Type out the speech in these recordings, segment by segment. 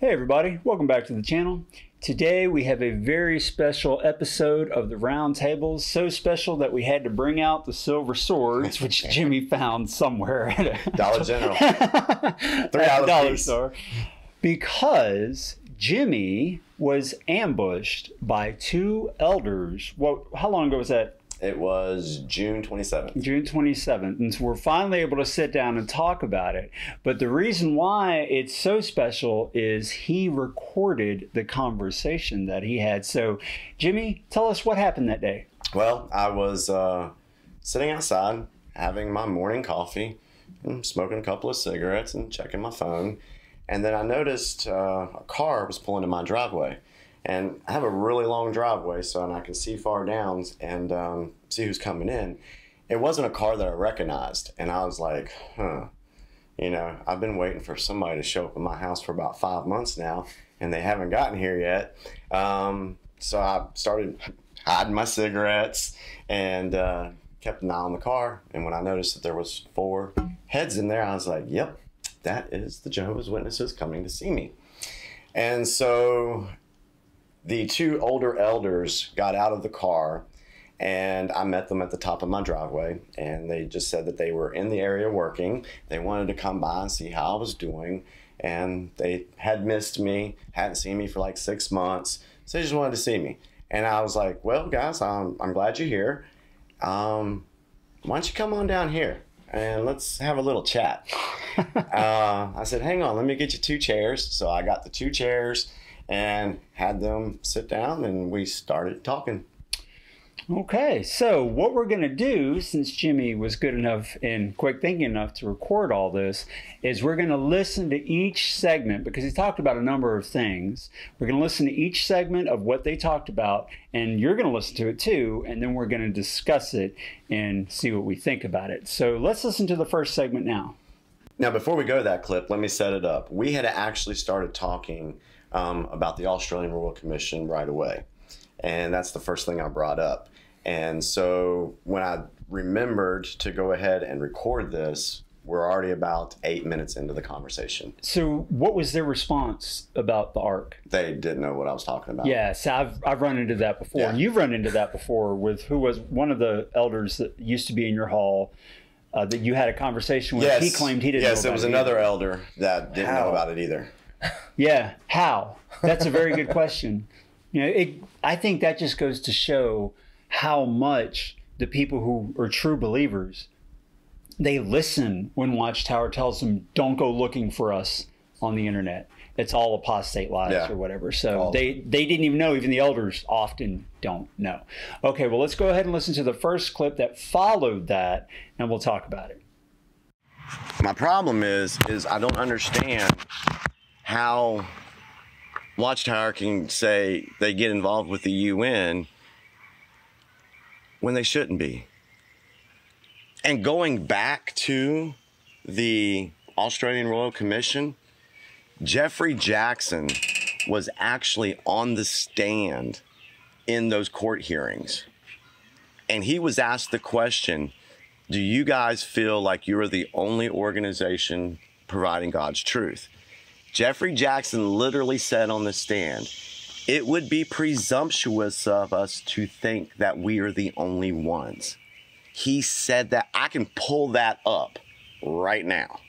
Hey everybody, welcome back to the channel. Today we have a very special episode of the Roundtables. So special that we had to bring out the silver swords, which Jimmy found somewhere at a Dollar General. Three dollar store. Because Jimmy was ambushed by two elders. What? How long ago was that? It was June 27th. June 27th. And so we're finally able to sit down and talk about it. But the reason why it's so special is he recorded the conversation that he had. So, Jimmy, tell us what happened that day. Well, I was uh, sitting outside having my morning coffee and smoking a couple of cigarettes and checking my phone. And then I noticed uh, a car was pulling in my driveway. And I have a really long driveway, so and I can see far down and um, see who's coming in. It wasn't a car that I recognized. And I was like, huh. You know, I've been waiting for somebody to show up in my house for about five months now, and they haven't gotten here yet. Um, so I started hiding my cigarettes and uh, kept an eye on the car. And when I noticed that there was four heads in there, I was like, "Yep, that is the Jehovah's Witnesses coming to see me." And so the two older elders got out of the car and I met them at the top of my driveway and they just said that they were in the area working. They wanted to come by and see how I was doing and they had missed me, hadn't seen me for like six months. So they just wanted to see me. And I was like, well, guys, I'm, I'm glad you're here. Um, why don't you come on down here and let's have a little chat? uh, I said, hang on, let me get you two chairs. So I got the two chairs and had them sit down and we started talking. Okay, so what we're going to do, since Jimmy was good enough and quick thinking enough to record all this, is we're going to listen to each segment because he talked about a number of things. We're going to listen to each segment of what they talked about, and you're going to listen to it too, and then we're going to discuss it and see what we think about it. So let's listen to the first segment now. Now, before we go to that clip, let me set it up. We had actually started talking um, about the Australian Royal Commission right away. And that's the first thing I brought up. And so when I remembered to go ahead and record this, we're already about eight minutes into the conversation. So, what was their response about the ARC? They didn't know what I was talking about. Yes, I've I've run into that before. Yeah. And you've run into that before with who was one of the elders that used to be in your hall uh, that you had a conversation with. Yes. He claimed he didn't. Yes, know it about was it another either. elder that didn't How? know about it either. Yeah, how? That's a very good question. You know, it. I think that just goes to show how much the people who are true believers they listen when Watchtower tells them, "Don't go looking for us on the internet. It's all apostate lies Yeah. or whatever." So All- they they didn't even know. Even the elders often don't know. Okay, well, let's go ahead and listen to the first clip that followed that, and we'll talk about it. My problem is, is I don't understand how Watchtower can say they get involved with the UN when they shouldn't be. And going back to the Australian Royal Commission, Geoffrey Jackson was actually on the stand in those court hearings. And he was asked the question Do you guys feel like you're the only organization providing God's truth? Geoffrey Jackson literally said on the stand, It would be presumptuous of us to think that we are the only ones. He said that. I can pull that up right now.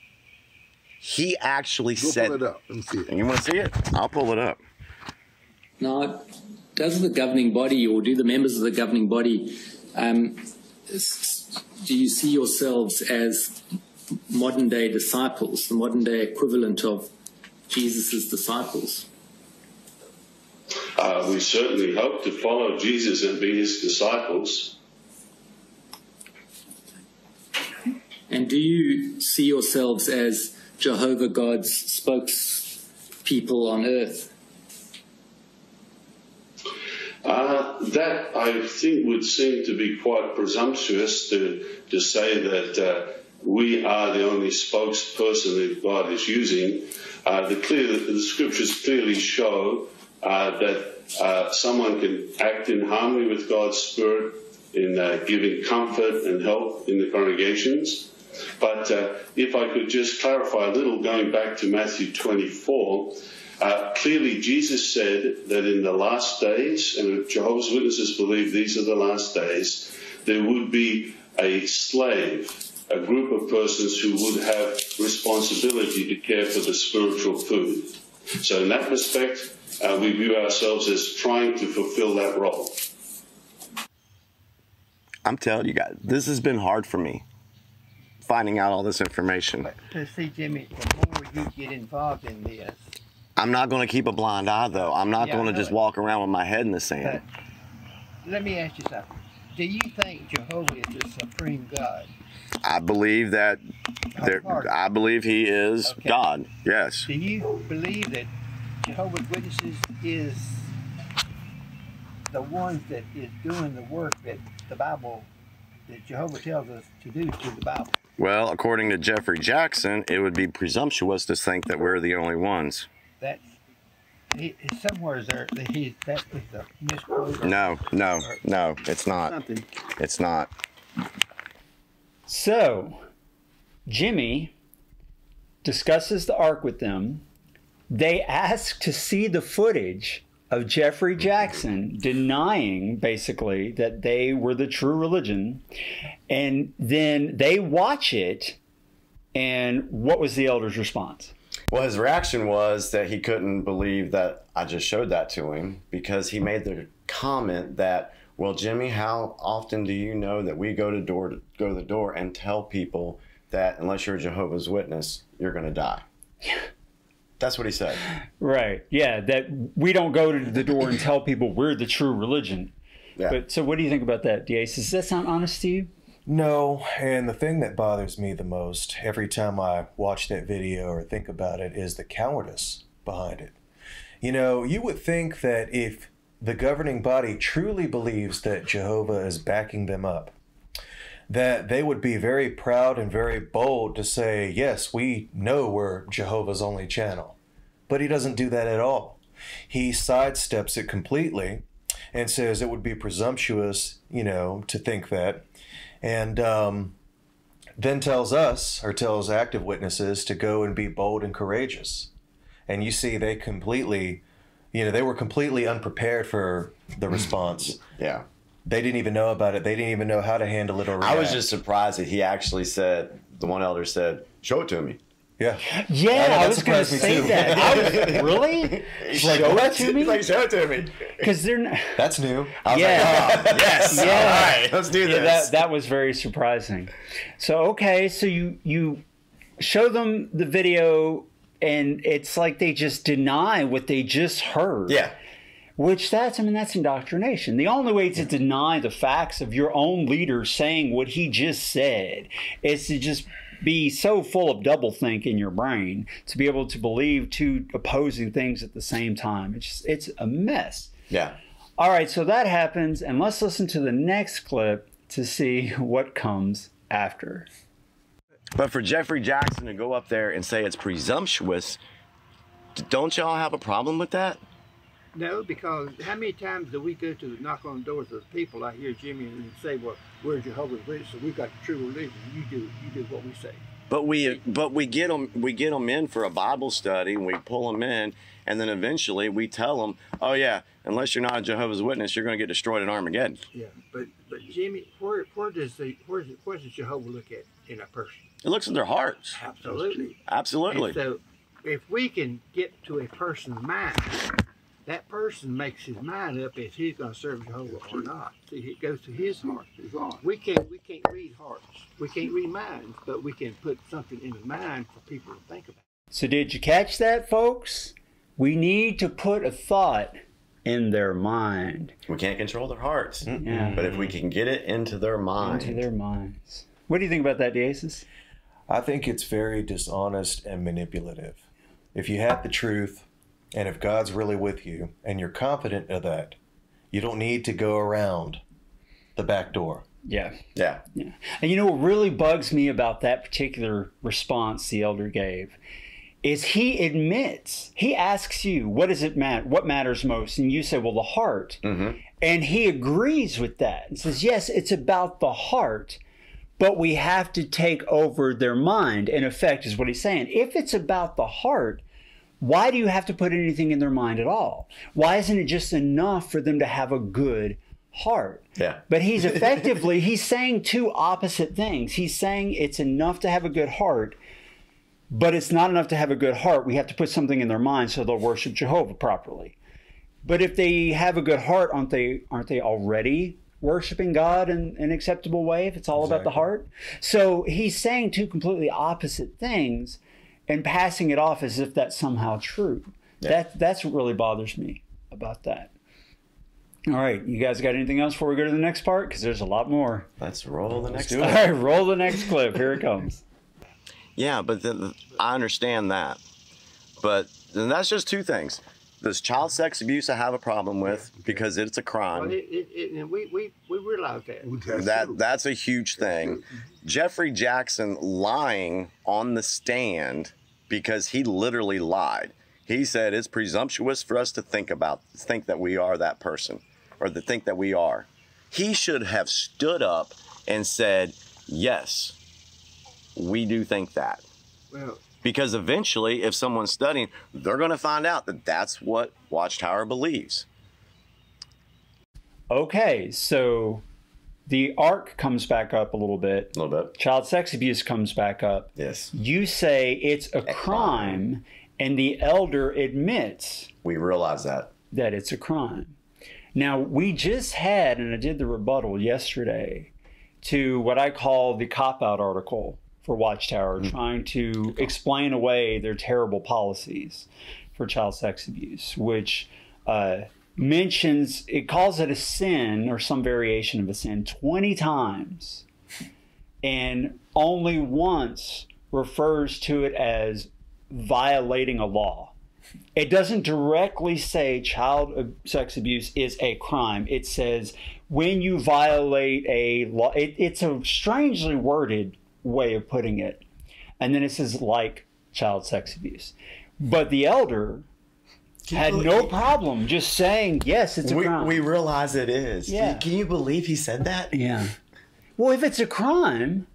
He actually Go said, pull it up and see it. You want to see it? I'll pull it up. Now, does the governing body or do the members of the governing body, um, do you see yourselves as modern day disciples, the modern day equivalent of Jesus' disciples? Uh, we certainly hope to follow Jesus and be his disciples. And do you see yourselves as Jehovah God's spokespeople on earth? Uh, that I think would seem to be quite presumptuous to, to say that uh, we are the only spokesperson that God is using. Uh, the, clear, the scriptures clearly show uh, that uh, someone can act in harmony with God's Spirit in uh, giving comfort and help in the congregations. But uh, if I could just clarify a little, going back to Matthew 24, uh, clearly, Jesus said that in the last days, and Jehovah's Witnesses believe these are the last days, there would be a slave, a group of persons who would have responsibility to care for the spiritual food. So, in that respect, uh, we view ourselves as trying to fulfill that role. I'm telling you guys, this has been hard for me finding out all this information. But to see, Jimmy, the more you get involved in this, I'm not going to keep a blind eye, though. I'm not Yeah, going to just it. walk around with my head in the sand. but let me ask you something. Do you think Jehovah is the supreme God? I believe that there, I believe he is Okay. God. Yes. Do you believe that Jehovah's Witnesses is the ones that is doing the work that the Bible, that Jehovah tells us to do through the Bible? Well, according to Geoffrey Jackson, it would be presumptuous to think that we're the only ones. That's he, somewhere is there that he that is a misquote. No, no, no, it's not. Something. It's not. So, Jimmy discusses the ARC with them. They ask to see the footage of Geoffrey Jackson denying basically that they were the true religion. And then they watch it. And what was the elder's response? Well, his reaction was that he couldn't believe that I just showed that to him because he made the comment that, "Well, Jimmy, how often do you know that we go to door to go to the door and tell people that unless you're a Jehovah's Witness, you're going to die?" That's what he said. Right. Yeah. That we don't go to the door and tell people we're the true religion. Yeah. But so, what do you think about that, Diaz? Does that sound honest to you? No, and the thing that bothers me the most every time I watch that video or think about it is the cowardice behind it. You know, you would think that if the governing body truly believes that Jehovah is backing them up, that they would be very proud and very bold to say, yes, we know we're Jehovah's only channel. But he doesn't do that at all. He sidesteps it completely and says it would be presumptuous, you know, to think that and um, then tells us or tells active witnesses to go and be bold and courageous. And you see, they completely, you know, they were completely unprepared for the mm. response. Yeah. They didn't even know about it. They didn't even know how to handle it or react. I was just surprised that he actually said, the one elder said, "Show it to me." yeah. Yeah, know, I was going to surprised me say too. that. I was, really? like, Show it "What?" to me? Like, "Show it to me." Because they're not. That's new. I was Yeah. like, "Oh, yes. Yeah. All right, let's do Yeah, this. that that was very surprising. So okay, so you you show them the video, and it's like they just deny what they just heard. yeah. Which that's I mean that's indoctrination. The only way to deny the facts of your own leader saying what he just said is to just be so full of doublethink in your brain to be able to believe two opposing things at the same time. It's just, it's a mess. Yeah. All right, so that happens, and let's listen to the next clip to see what comes after. But for Geoffrey Jackson to go up there and say it's presumptuous, don't y'all have a problem with that? No, because how many times do we go to knock on doors of people? I hear Jimmy and say, "Well, we're Jehovah's Witnesses. We've got the true religion. You do, you do what we say." But we but we get them we get them in for a Bible study and we pull them in and then eventually we tell them, oh yeah, unless you're not a Jehovah's Witness, you're going to get destroyed in Armageddon. Yeah, but but Jimmy, where where does the where does, where does Jehovah look at in a person? It looks in their hearts. Absolutely. Absolutely. And so, if we can get to a person's mind, that person makes his mind up if he's going to serve Jehovah or not. See, it goes to his heart. We can't we can't read hearts. We can't read minds, but we can put something in the mind for people to think about. So, did you catch that, folks? We need to put a thought in their mind, We can't control their hearts. Yeah. But if we can get it into their mind, into their minds. What do you think about that, Diasis? I think it's very dishonest and manipulative. If you have the truth and if God's really with you and you're confident of that, you don't need to go around the back door. Yeah. yeah. Yeah. And you know what really bugs me about that particular response the elder gave is he admits, he asks you, what does it matter? What matters most? And you say, well, the heart. Mm-hmm. And he agrees with that and says, yes, it's about the heart, but we have to take over their mind. In effect, is what he's saying. If it's about the heart, why do you have to put anything in their mind at all? Why isn't it just enough for them to have a good heart? Yeah. But he's effectively he's saying two opposite things. He's saying it's enough to have a good heart, but it's not enough to have a good heart. We have to put something in their mind so they'll worship Jehovah properly. But if they have a good heart, aren't they aren't they already worshiping God in an acceptable way if it's all about the heart? So he's saying two completely opposite things and passing it off as if that's somehow true. That that's what really bothers me about that. All right, you guys got anything else before we go to the next part? Because there's a lot more. Let's roll the next do All one. roll the next clip. Here it comes. Yeah, but then I understand that. But then that's just two things. Does child sex abuse I have a problem with because it's a Well, crime. it, it, it, we, we, we realize that. That that's a huge thing. Geoffrey Jackson lying on the stand because he literally lied. He said it's presumptuous for us to think about think that we are that person or to think that we are. He should have stood up and said, "Yes, we do think that." Well, Because eventually, if someone's studying, they're going to find out that that's what Watchtower believes. Okay, so the ARC comes back up a little bit. A little bit. Child sex abuse comes back up. Yes. You say it's a, crime, crime. and the elder admits We realize that. that it's a crime. Now, we just had, and I did the rebuttal yesterday to what I call the cop out article for Watchtower, trying to explain away their terrible policies for child sex abuse, which uh, mentions, it calls it a sin or some variation of a sin 20 times, and only once refers to it as violating a law. It doesn't directly say child sex abuse is a crime. It says when you violate a law, it, it's a strangely worded way of putting it. And then it says like child sex abuse. But the elder had no problem just saying, yes, it's a We, crime. we realize it is. Yeah. Can you believe he said that? yeah. Well, if it's a crime,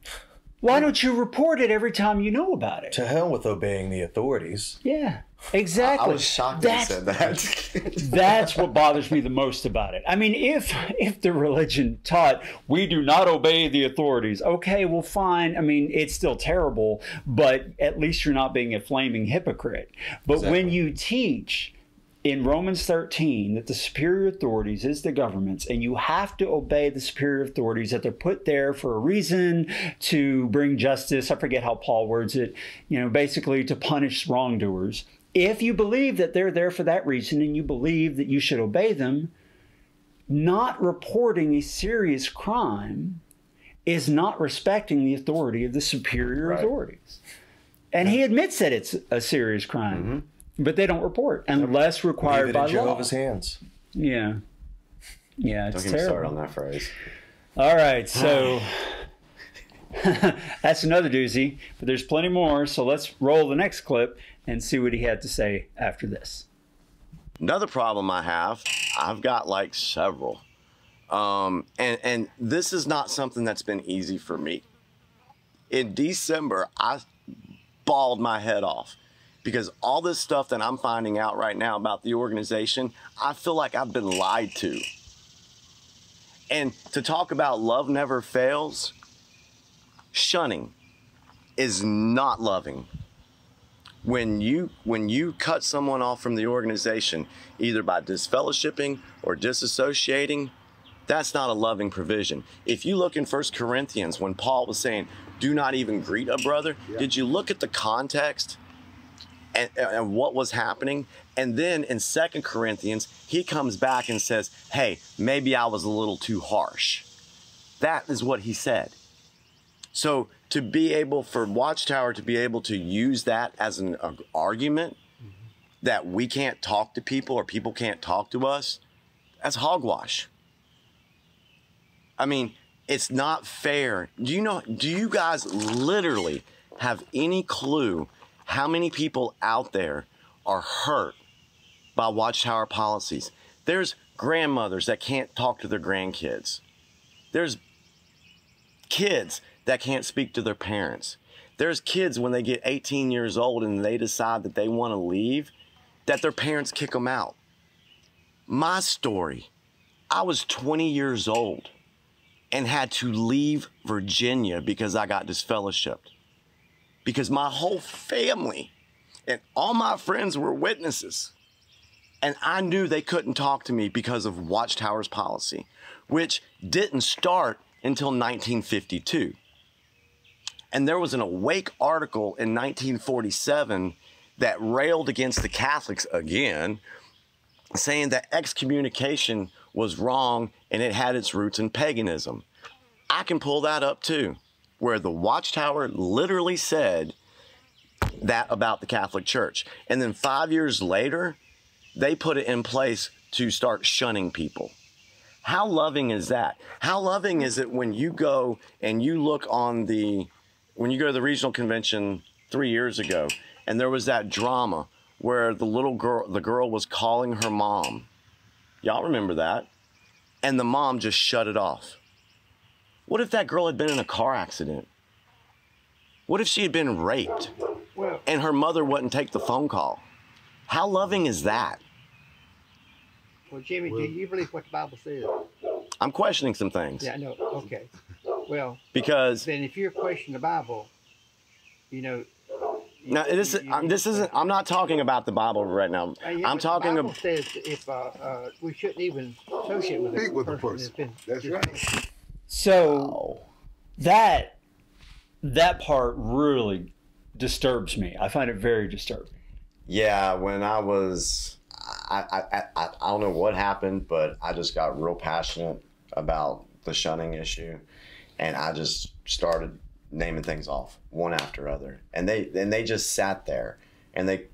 why don't you report it every time you know about it? To hell with obeying the authorities. Yeah, exactly. I was shocked that That's- said that. That's what bothers me the most about it. I mean, if if the religion taught we do not obey the authorities, okay, well, fine. I mean, it's still terrible, but at least you're not being a flaming hypocrite. But when you teach in Romans 13 that the superior authorities is the governments and you have to obey the superior authorities that they're put there for a reason to bring justice. I forget how Paul words it, you know, basically to punish wrongdoers. If you believe that they're there for that reason and you believe that you should obey them, not reporting a serious crime is not respecting the authority of the superior Right. authorities. And he admits that it's a serious crime, mm-hmm. But they don't report unless Leave required it by in law. Jehovah's hands. Yeah. Yeah, it's Don't get me started terrible. on that phrase. All right, so that's another doozy, but there's plenty more. So let's roll the next clip and see what he had to say after this. Another problem I have, I've got like several. Um, and, and this is not something that's been easy for me. In December, I bawled my head off because all this stuff that I'm finding out right now about the organization, I feel like I've been lied to. And to talk about love never fails, shunning is not loving. When you when you cut someone off from the organization either by disfellowshipping or disassociating that's not a loving provision. If you look in First corinthians when paul was saying do not even greet a brother did you look at the context and, and what was happening and then in Second corinthians he comes back and says hey maybe i was a little too harsh that is what he said so to be able for Watchtower to be able to use that as an uh, argument that we can't talk to people or people can't talk to us, that's hogwash. I mean, it's not fair. Do you know? Do you guys literally have any clue how many people out there are hurt by Watchtower policies? There's grandmothers that can't talk to their grandkids. There's kids that can't speak to their parents. There's kids when they get 18 years old and they decide that they want to leave, that their parents kick them out. My story I was 20 years old and had to leave Virginia because I got disfellowshipped. Because my whole family and all my friends were witnesses. And I knew they couldn't talk to me because of Watchtower's policy, which didn't start until 1952. And there was an Awake article in 1947 that railed against the Catholics again, saying that excommunication was wrong and it had its roots in paganism. I can pull that up too, where the Watchtower literally said that about the Catholic Church. And then five years later, they put it in place to start shunning people. How loving is that? How loving is it when you go and you look on the, when you go to the regional convention three years ago, and there was that drama where the little girl, the girl was calling her mom. Y'all remember that? And the mom just shut it off. What if that girl had been in a car accident? What if she had been raped and her mother wouldn't take the phone call? How loving is that? well, Jimmy, do you believe what the Bible says? I'm questioning some things Yeah, I know. Okay. Well, because then if you're questioning the Bible, you know. you- now this you- you I'm, this isn't. I'm not talking about the Bible right now. Uh, yeah, I'm but talking The Bible about. says if uh, uh, we shouldn't even associate with, Speak a with the person person. that's been. That's right. So that that part really disturbs me. I find it very disturbing. Yeah, when I was, I, I, I, I don't know what happened, but I just got real passionate about the shunning issue, and I just started naming things off one after other, and they and they just sat there, and they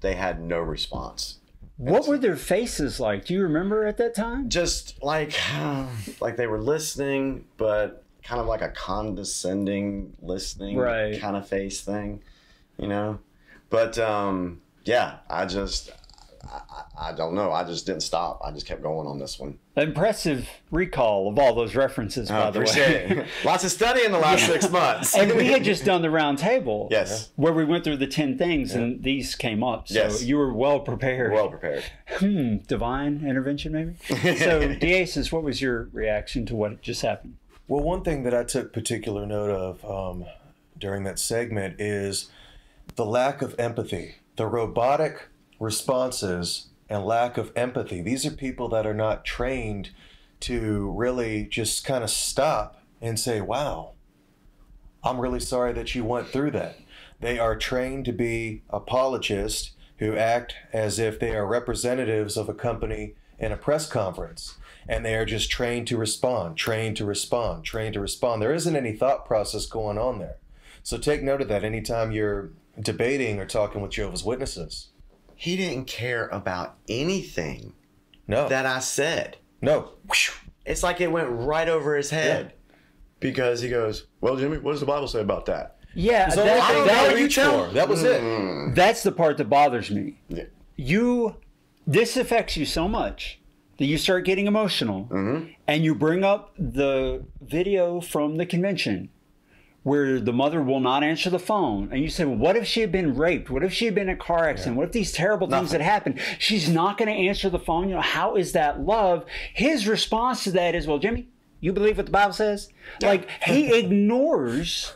they had no response. What were their faces like? Do you remember at that time? Just like like they were listening, but kind of like a condescending listening Right. kind of face thing, you know. But um, yeah, I just I, I, I don't know. I just didn't stop. I just kept going on this one. Impressive recall of all those references, by the way. Lots of study in the last six months. and we had just done the round table. Yes. Where we went through the 10 things and these came up. So Yes. you were well prepared. well prepared. Hmm, divine intervention, maybe? so, Deasis, what was your reaction to what just happened? Well, one thing that I took particular note of um, during that segment is the lack of empathy, the robotic responses, and lack of empathy. These are people that are not trained to really just kind of stop and say, wow, I'm really sorry that you went through that. They are trained to be apologists who act as if they are representatives of a company in a press conference. And they are just trained to respond, trained to respond, trained to respond. There isn't any thought process going on there. So take note of that anytime you're debating or talking with Jehovah's Witnesses. He didn't care about anything No. that I said. no. It's like it went right over his head yeah. because he goes, "Well, Jimmy, what does the Bible say about that?" Yeah, So that- I don't that- you tell. That was it. Mm. that's the part that bothers me. Yeah. You, this affects you so much that you start getting emotional, mm-hmm. and you bring up the video from the convention where the mother will not answer the phone, and you say, well, "What if she had been raped? What if she had been in a car accident? What if these terrible things had happened? She's not going to answer the phone. You know, how is that love?" His response to that is, "Well, Jimmy." You believe what the Bible says? Like he ignores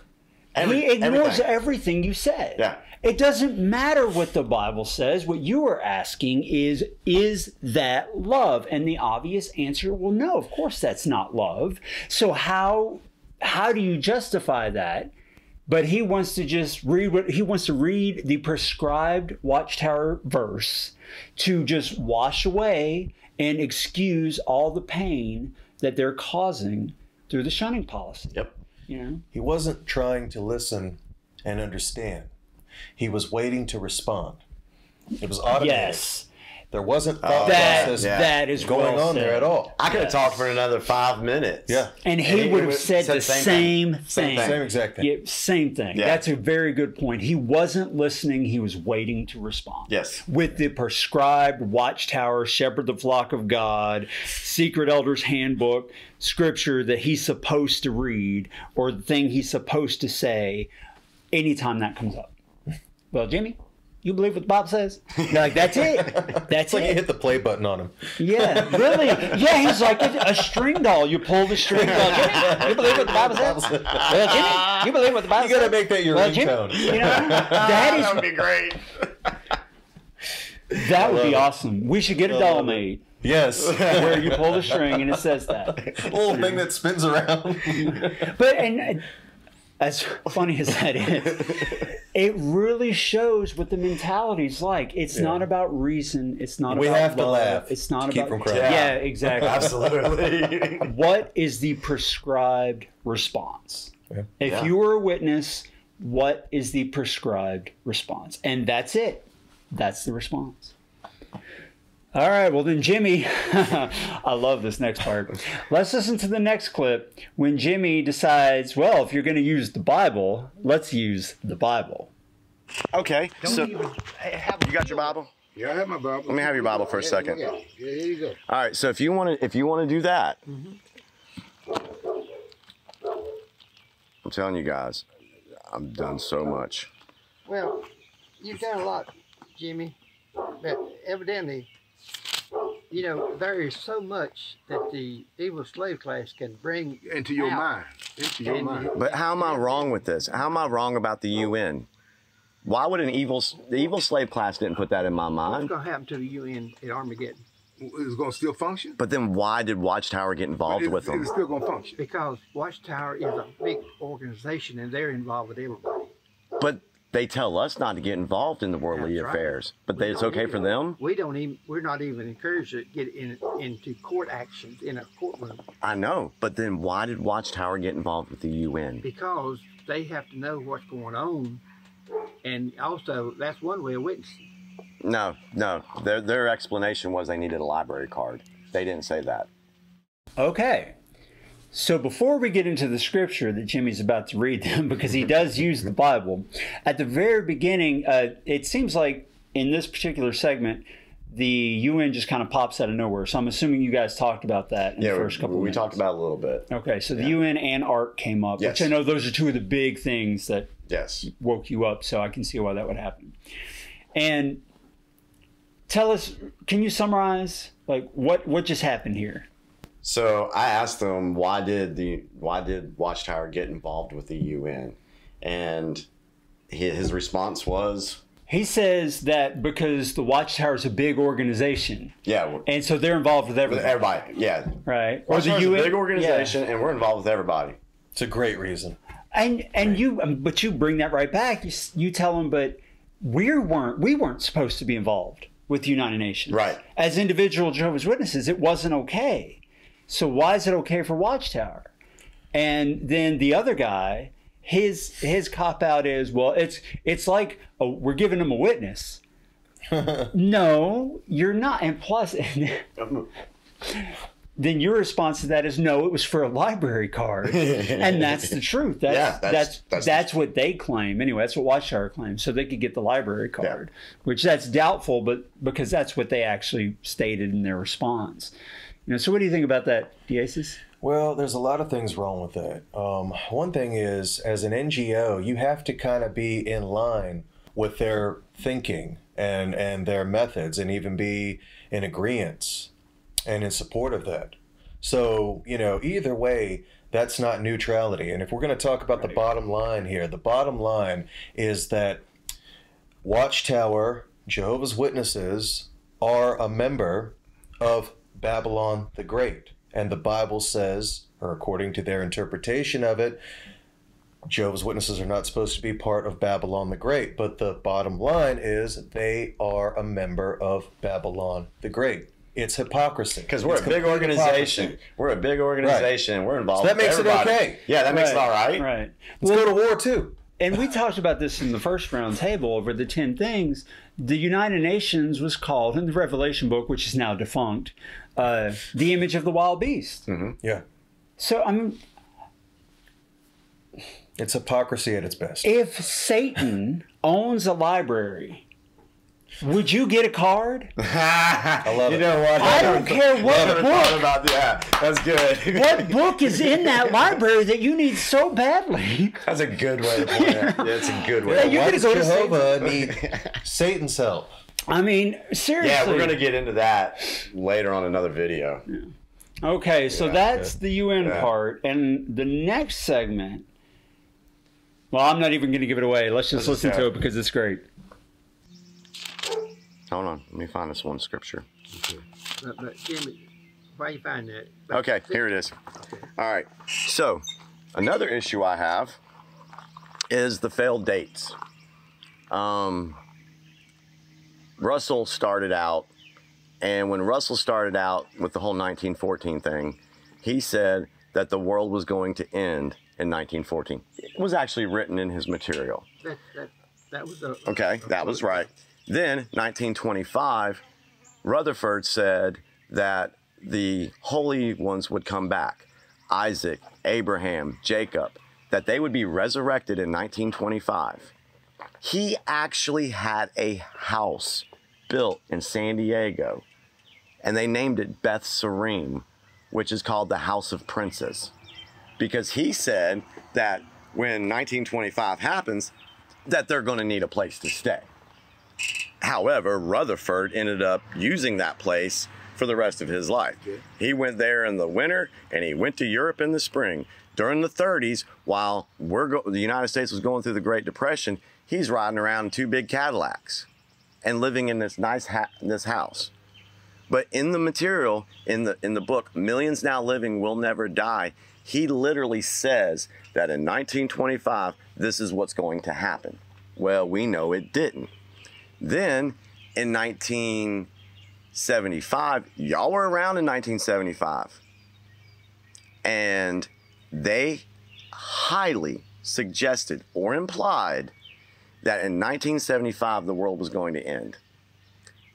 Every- he ignores everything. everything you said. Yeah. It doesn't matter what the Bible says. What you are asking is, is that love? And the obvious answer, well, no, of course that's not love. So how how do you justify that? But he wants to just read what he wants to read the prescribed watchtower verse to just wash away and excuse all the pain that they're causing through the shunning policy. Yep. You know? He wasn't trying to listen and understand. He was waiting to respond. It was automated. Yes. There wasn't oh, thought That, process yeah. that is going well on there at all. I could have talked for another five minutes. Yeah. And he would have said the same thing. Same thing. Same exact thing. Yeah, same thing. Yeah. That's a very good point. He wasn't listening, he was waiting to respond. Yes. With the prescribed watchtower, shepherd the flock of God, secret elder's handbook, scripture that he's supposed to read or the thing he's supposed to say. anytime that comes up. Well, Jimmy, you believe what the Bible says? You're like, that's it. That's It's like you hit the play button on him. Yeah, really. Yeah, he's like a, a string doll. You pull the string. Well, Jimmy, you believe what the Bible says? Well, Jimmy, you believe what the Bible You gotta make that your well, ringtone. you know, ah, that is that would be great. that would be it. awesome. We should get a doll made Yes. where you pull the string and it says that. little thing that spins around. But and, and as funny as that is, it really shows what the mentality's like. It's not about reason. It's not We about have to love. laugh It's not to keep about from crying. Yeah, Yeah. exactly. Absolutely. what is the prescribed response? Yeah. If Yeah. you were a witness, what is the prescribed response? And that's it. That's the response. All right, well then, Jimmy, I love this next part. Let's listen to the next clip when Jimmy decides, well, if you're going to use the Bible, let's use the Bible. okay, Don't so even have you got your Bible? Yeah, I have my Bible. Let me have your Bible for a second. Yeah, yeah, here you go. All right, so if you want to, if you want to do that, mm-hmm. I'm telling you guys, I've done so much. Well, you've done a lot, Jimmy, but evidently, you know, there is so much that the evil slave class can bring into your out. mind. Into your And- mind. But how am I wrong with this? How am I wrong about the UN? Why would an evil, the evil slave class didn't put that in my mind? What's going to happen to the UN at Armageddon? It's going to still function. But then why did Watchtower get involved It's- with them? It's still going to function. Because Watchtower is a big organization and they're involved with everybody. But they tell us not to get involved in the worldly That's right. affairs. But We they, it's okay for them. We don't even, we're not even encouraged to get in, into court actions in a courtroom I know. But then why did Watchtower get involved with the UN? because they have to know what's going on. And also, that's one way of witnessing. No, no. Their their explanation was they needed a library card. They didn't say that. Okay. So before we get into the scripture that Jimmy's about to read them, because he does use the Bible, at the very beginning, uh, it seems like in this particular segment, the UN just kind of pops out of nowhere. So I'm assuming you guys talked about that in the first couple. we minutes. talked about it a little bit. Okay, so the UN and ARC came up, Yes. which I know those are two of the big things that Yes. woke you up. So I can see why that would happen. And tell us, can you summarize like what what just happened here? So I asked them why did the why did Watchtower get involved with the UN, and his, his response was, He says that because the Watchtower is a big organization, "Yeah, and so they're involved with everything, everybody, yeah, right? Or Watchtower's a big organization, and we're involved with everybody." It's a great reason. and and you, um, but you bring that right back. You you tell them, but we weren't we weren't supposed to be involved with the United Nations, Right. As individual Jehovah's Witnesses, it wasn't okay. So why is it okay for Watchtower? And then the other guy, his his cop out is, well, it's it's like a, we're giving them a witness. no, you're not. And plus, then your response to that is no, it was for a library card, and that's the truth. That's Yeah, that's that's- that's, that's- what they claim. Anyway, that's what Watchtower claims, so they could get the library card, which that's doubtful, but because that's what they actually stated in their response. You know, so what do you think about that, Diasis? Well, there's a lot of things wrong with that. Um, one thing is, as an NGO, you have to kind of be in line with their thinking and and their methods, and even be in agreement and in support of that. So, you know, either way, that's not neutrality. And if we're going to talk about the bottom line here, the bottom line is that Watchtower, Jehovah's Witnesses, are a member of Babylon the Great. And the Bible says, or according to their interpretation of it, Jehovah's Witnesses are not supposed to be part of Babylon the Great. But the bottom line is they are a member of Babylon the Great. It's hypocrisy. Because we're It's a big organization. hypocrisy. We're a big organization. We're involved. So that with makes it okay. Yeah, that makes it all right. Right. Let's go to war too. And we talked about this in the first round table over the 10 things. The United Nations was called in the Revelation book, which is now defunct, uh, the image of the wild beast. Yeah. So, I'm. It's hypocrisy at its best. if Satan owns a library Would you get a card? I love you it. know what? I don't care what Never thought book. about that. That's good. What book is in that library that you need so badly? That's a good way to point it. Yeah, it's a good way. Yeah, to you Why gotta does go to Jehovah need Satan's help? I mean, seriously. Yeah, we're gonna get into that later on another video. Yeah. Okay, so that's the UN Yeah. part, and the next segment. Well, I'm not even going to give it away. Let's just Let's listen to it because it's great. Hold on, let me find this one scripture. But, but Jimmy, why you find that? Okay, here it is. All right. So, another issue I have is the failed dates. Um, Russell started out, and when Russell started out with the whole 1914 thing, he said that the world was going to end in 1914. It was actually written in his material. That, that, that was a, Okay, that was right. Then, 1925, Rutherford said that the holy ones would come back Isaac, Abraham, Jacob, that they would be resurrected in 1925. He actually had a house built in San Diego, and they named it Beth Sarim, which is called the House of Princes, because he said that when 1925 happens, that they're going to need a place to stay. However, Rutherford ended up using that place for the rest of his life. He went there in the winter and he went to Europe in the spring. During the 30s, while we're the United States was going through the Great Depression, he's riding around in two big Cadillacs and living in this nice ha- this house. But in the material in the in the book Millions Now Living Will Never Die, he literally says that in 1925 this is what's going to happen. Well, we know it didn't. Then in 1975, y'all were around in 1975. And they highly suggested or implied that in 1975 the world was going to end.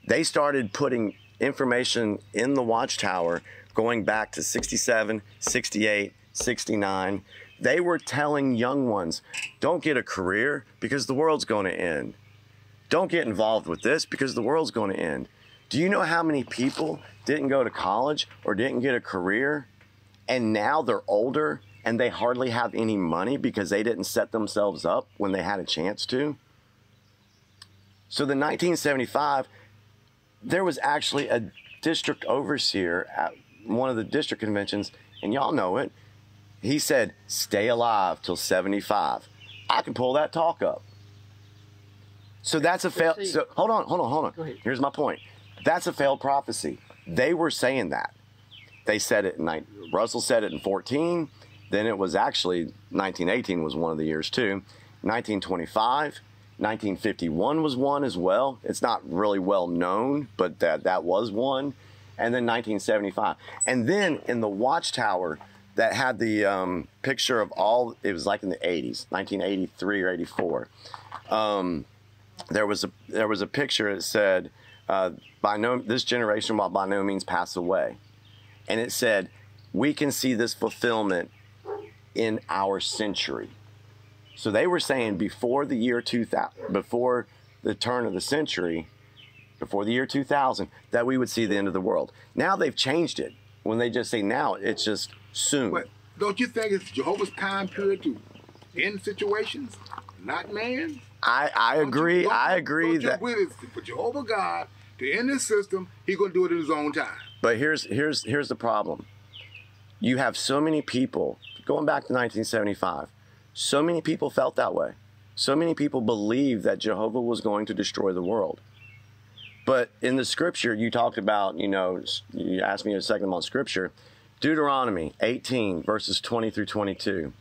They started putting information in the watchtower going back to 67, 68, 69. They were telling young ones, don't get a career because the world's going to end. Don't get involved with this because the world's going to end. Do you know how many people didn't go to college or didn't get a career and now they're older and they hardly have any money because they didn't set themselves up when they had a chance to? So the 1975 there was actually a district overseer at one of the district conventions, and y'all know it. He said, Stay alive till 75. I can pull that talk up. So that's a failed. So hold on, hold on, hold on. Here's my point. That's a failed prophecy. They were saying that. They said it in. Russell said it in 14. Then it was actually 1918 was one of the years too. 1925, 1951 was one as well. It's not really well known, but that that was one. And then 1975. And then in the watchtower that had the um, picture of all. It was like in the 80s, 1983 or 84 there was a there was a picture that said uh, by no this generation will by no means pass away and it said we can see this fulfillment in our century so they were saying before the year 2000 before the turn of the century before the year 2000 that we would see the end of the world now they've changed it when they just say now it's just soon But don't you think it's Jehovah's time period to end situations, not man? I, I Don't you- agree don't- I agree don't that agree for Jehovah God to end this system, He's going to do it in His own time. But here's here's here's the problem. You have so many people going back to 1975. So many people felt that way. So many people believed that Jehovah was going to destroy the world. But in the scripture, you talked about, you know, you asked me a second on scripture, Deuteronomy 18 verses 20 through 22.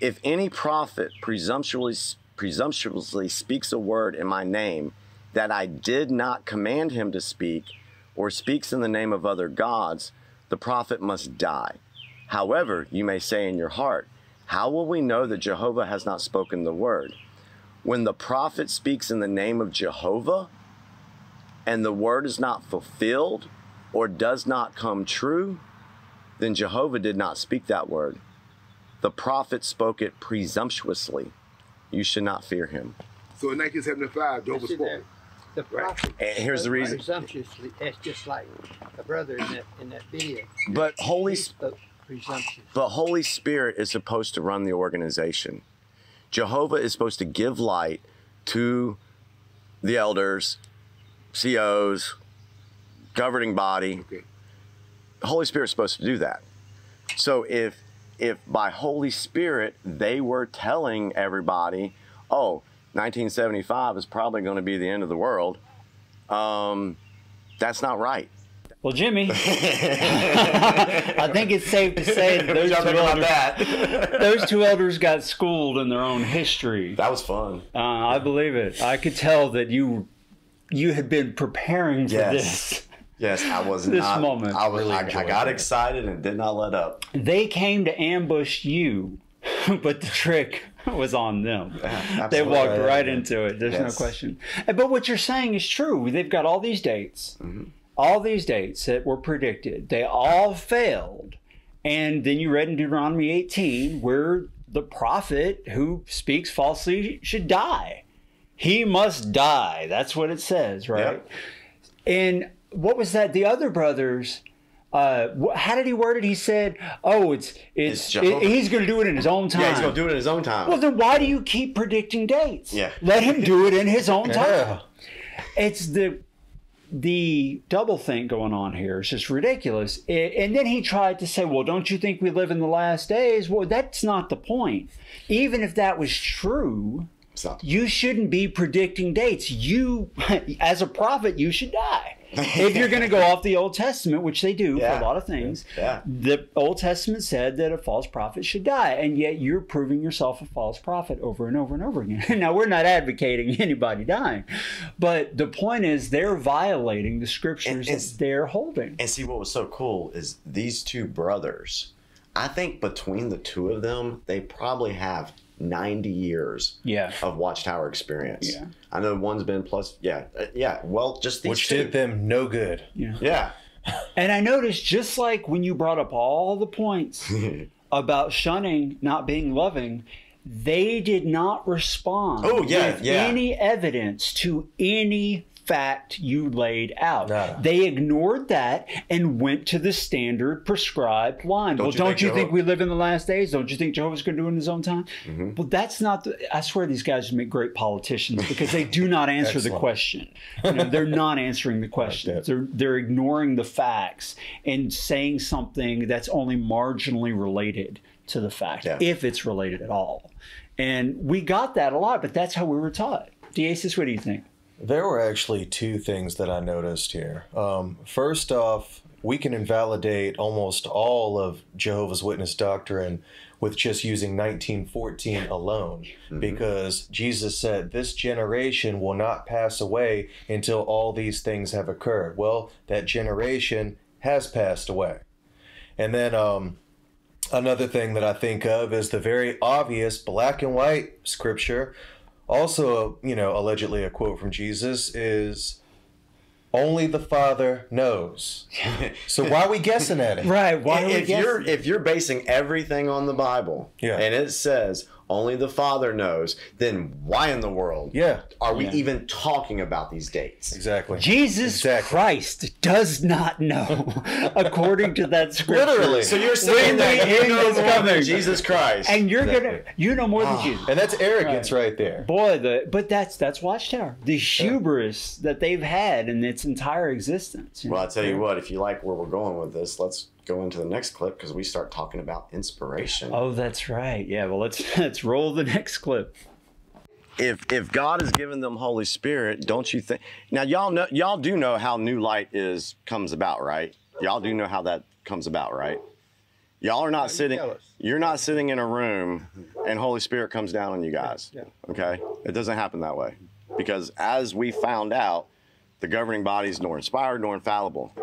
If any prophet presumptuously presumptuously speaks a word in my name that I did not command him to speak, or speaks in the name of other gods, the prophet must die. However, you may say in your heart, How will we know that Jehovah has not spoken the word? When the prophet speaks in the name of Jehovah, and the word is not fulfilled or does not come true, then Jehovah did not speak that word. The prophet spoke it presumptuously. You should not fear him. So in 1975, Jehovah See spoke. that? The prophet. And here's the reason. Presumptuously, that's just like a brother in that in that video. But Holy He spoke presumptuous. But Holy Spirit is supposed to run the organization. Jehovah is supposed to give light to the elders, COs, governing body. Okay. The Holy Spirit's supposed to do that. So if if by Holy Spirit they were telling everybody, oh, 1975 is probably going to be the end of the world, um, that's not right. Well, Jimmy, I think it's safe to say that those two, elders, that? those two elders got schooled in their own history. that was fun. Uh, I believe it. I could tell that you you had been preparing for Yes. this. Yes, I was This not. moment. I was. Really I, I got it. excited and did not let up. They came to ambush you, but the trick was on them. they walked right into it. There's Yes. no question. But what you're saying is true. They've got all these dates, Mm-hmm. All these dates that were predicted. They all failed. And then you read in Deuteronomy 18 where the prophet who speaks falsely should die. He must die. That's what it says, right? And what was that? The other brothers. Uh, how did he word it? He said, "Oh, it's it's, It's it- he's going to do it in his own time." Yeah, he's gonna do it in his own time. Well, then why do you keep predicting dates? Yeah. Let him do it in his own time. Yeah. It's the the double thing going on here. It's just ridiculous. And then he tried to say, "Well, don't you think we live in the last days?" Well, that's not the point. Even if that was true, Not- you shouldn't be predicting dates. You, as a prophet, you should die. if you're going to go off the Old Testament, which they do for a lot of things, Yeah. the Old Testament said that a false prophet should die, and yet you're proving yourself a false prophet over and over and over again. now, we're not advocating anybody dying, but the point is they're violating the scriptures And that they're holding. And see, what was so cool is these two brothers. I think between the two of them, they probably have 90 years Yeah. of Watchtower experience. Yeah. I know one's been plus, yeah, uh, yeah. Well, just these Which two. did them no good. Yeah. And I noticed just like when you brought up all the points about shunning not being loving, they did not respond Oh, yeah, with yeah. any evidence to any fact you laid out. They ignored that and went to the standard prescribed line. well, you don't think you think we live in the last days? Don't you think Jehovah's going to do it in his own time? Mm-hmm. Well, that's not. The, I swear these guys make great politicians because they do not answer the question. You know, they're not answering the question. that. they're they're ignoring the facts and saying something that's only marginally related to the fact, Yeah. if it's related at all. And we got that a lot, but that's how we were taught. Diasis, what do you think? There were actually two things that I noticed here. Um, first off, we can invalidate almost all of Jehovah's Witness doctrine with just using 1914 alone, because Jesus said, This generation will not pass away until all these things have occurred. Well, that generation has passed away. And then um, another thing that I think of is the very obvious black and white scripture also you know allegedly a quote from jesus is only the father knows so why are we guessing at it Right. Why are we if you're if you're basing everything on the Bible, Yeah. and it says only the Father knows, then why in the world yeah are we Yeah. even talking about these dates? exactly Jesus Exactly. Christ does not know, according to that scripture. Literally. So you're When saying the that you end know is more than coming. Jesus Christ, and you're Exactly. gonna, you know more than ah. Jesus. and that's arrogance right, there Boy, the but that's that's Watchtower. The hubris that they've had in its entire existence. Well, know? I tell you what, if you like where we're going with this, let's go into the next clip because we start talking about inspiration. Oh, that's right. Yeah. Well, let's let's roll the next clip. If if God has given them Holy Spirit, don't you think? Now y'all know y'all do know how new light is comes about, right? Y'all do know how that comes about, right? Y'all are not sitting. tell us. You're not sitting in a room, and Holy Spirit comes down on you guys. Yeah. Okay, it doesn't happen that way, because as we found out, the governing bodies nor inspired nor infallible.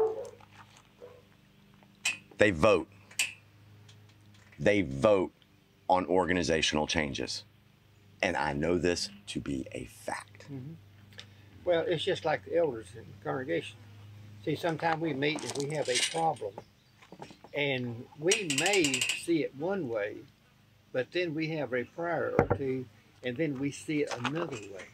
They vote. They vote on organizational changes. And I know this to be a fact. Well, it's just like the elders in the congregation. See, sometimes we meet and we have a problem, and we may see it one way, but then we have a prayer or two, and then we see it another way.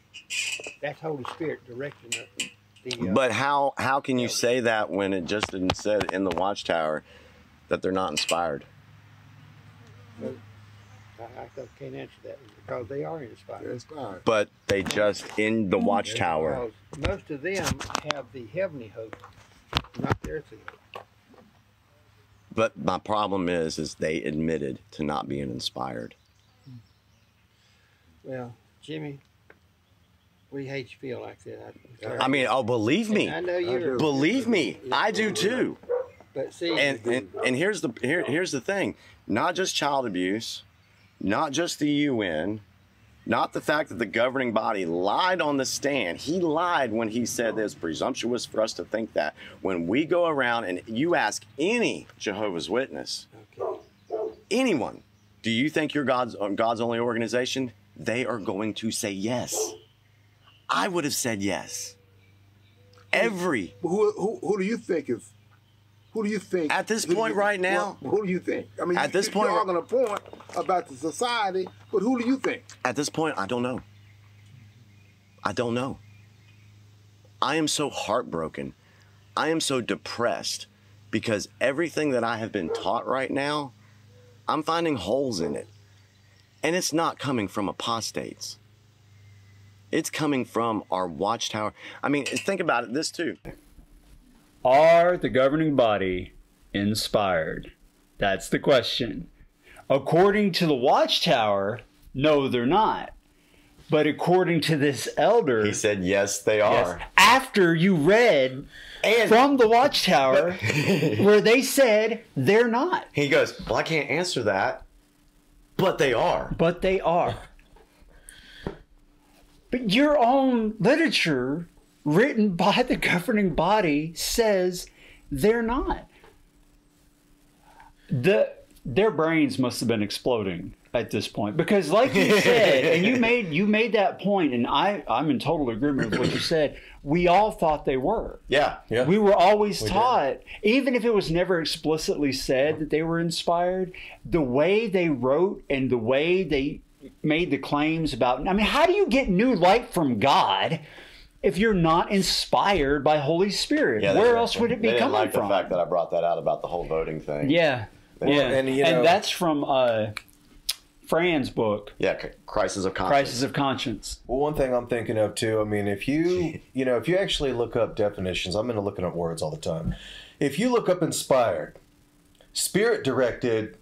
That's Holy Spirit directing the. the uh, But how how can you say that when it just didn't said in the watchtower that they're not inspired? I, I can't answer that because they are They're inspired. inspired. But they just in the watchtower. Because most of them have the heavenly hope, not the earthly hope. But my problem is is they admitted to not being inspired. Well, Jimmy, we hate you feel like that. I'm. I mean, oh believe me. I know you're. Believe me, I do too. But see, And and, and here's the here, here's the thing. Not just child abuse, not just the UN, not the fact that the governing body lied on the stand. He lied when he said that it's presumptuous for us to think that. When we go around and you ask any Jehovah's Witness, okay. anyone, do you think you're God's um, God's only organization? They are going to say yes. I would have said yes. Every who, who, who do you think is? Who do you think? At this point right now? well, who do you think? I mean, At you, this point you're arguing a point about the society, but who do you think? At this point, I don't know. I don't know. I am so heartbroken. I am so depressed because everything that I have been taught right now, I'm finding holes in it. And it's not coming from apostates. It's coming from our watchtower. I mean, think about it this too. Are the governing body inspired? That's the question. According to the Watchtower, no, they're not. But according to this elder, He said, yes, they yes, are. after you read And from the Watchtower, where they said they're not, he goes, well, I can't answer that, but they are. but they are. But your own literature, written by the governing body, says they're not. The their brains must have been exploding at this point because, like you said, and you made you made that point, and I I'm in total agreement with what you said. We all thought they were. Yeah. Yeah. We were always taught, even if it was never explicitly said that they were inspired, the way they wrote and the way they made the claims about. I mean, how do you get new light from God if you're not inspired by Holy Spirit? Yeah, Where else would it be they didn't coming like from? the fact that I brought that out about the whole voting thing. yeah, yeah, and, and, you know- that's from uh, Franz's book, Yeah, crisis of conscience. Crisis of Conscience. Well, one thing I'm thinking of too, I mean, if you, you know, if you actually look up definitions, I'm into looking up words all the time. If you look up inspired, spirit directed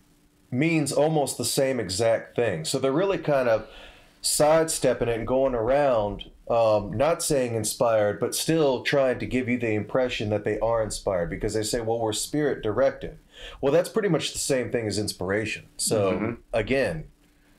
means almost the same exact thing. So they're really kind of sidestepping it and going around, um, not saying inspired, but still trying to give you the impression that they are inspired because they say, well, we're spirit directed. Well, that's pretty much the same thing as inspiration. So again,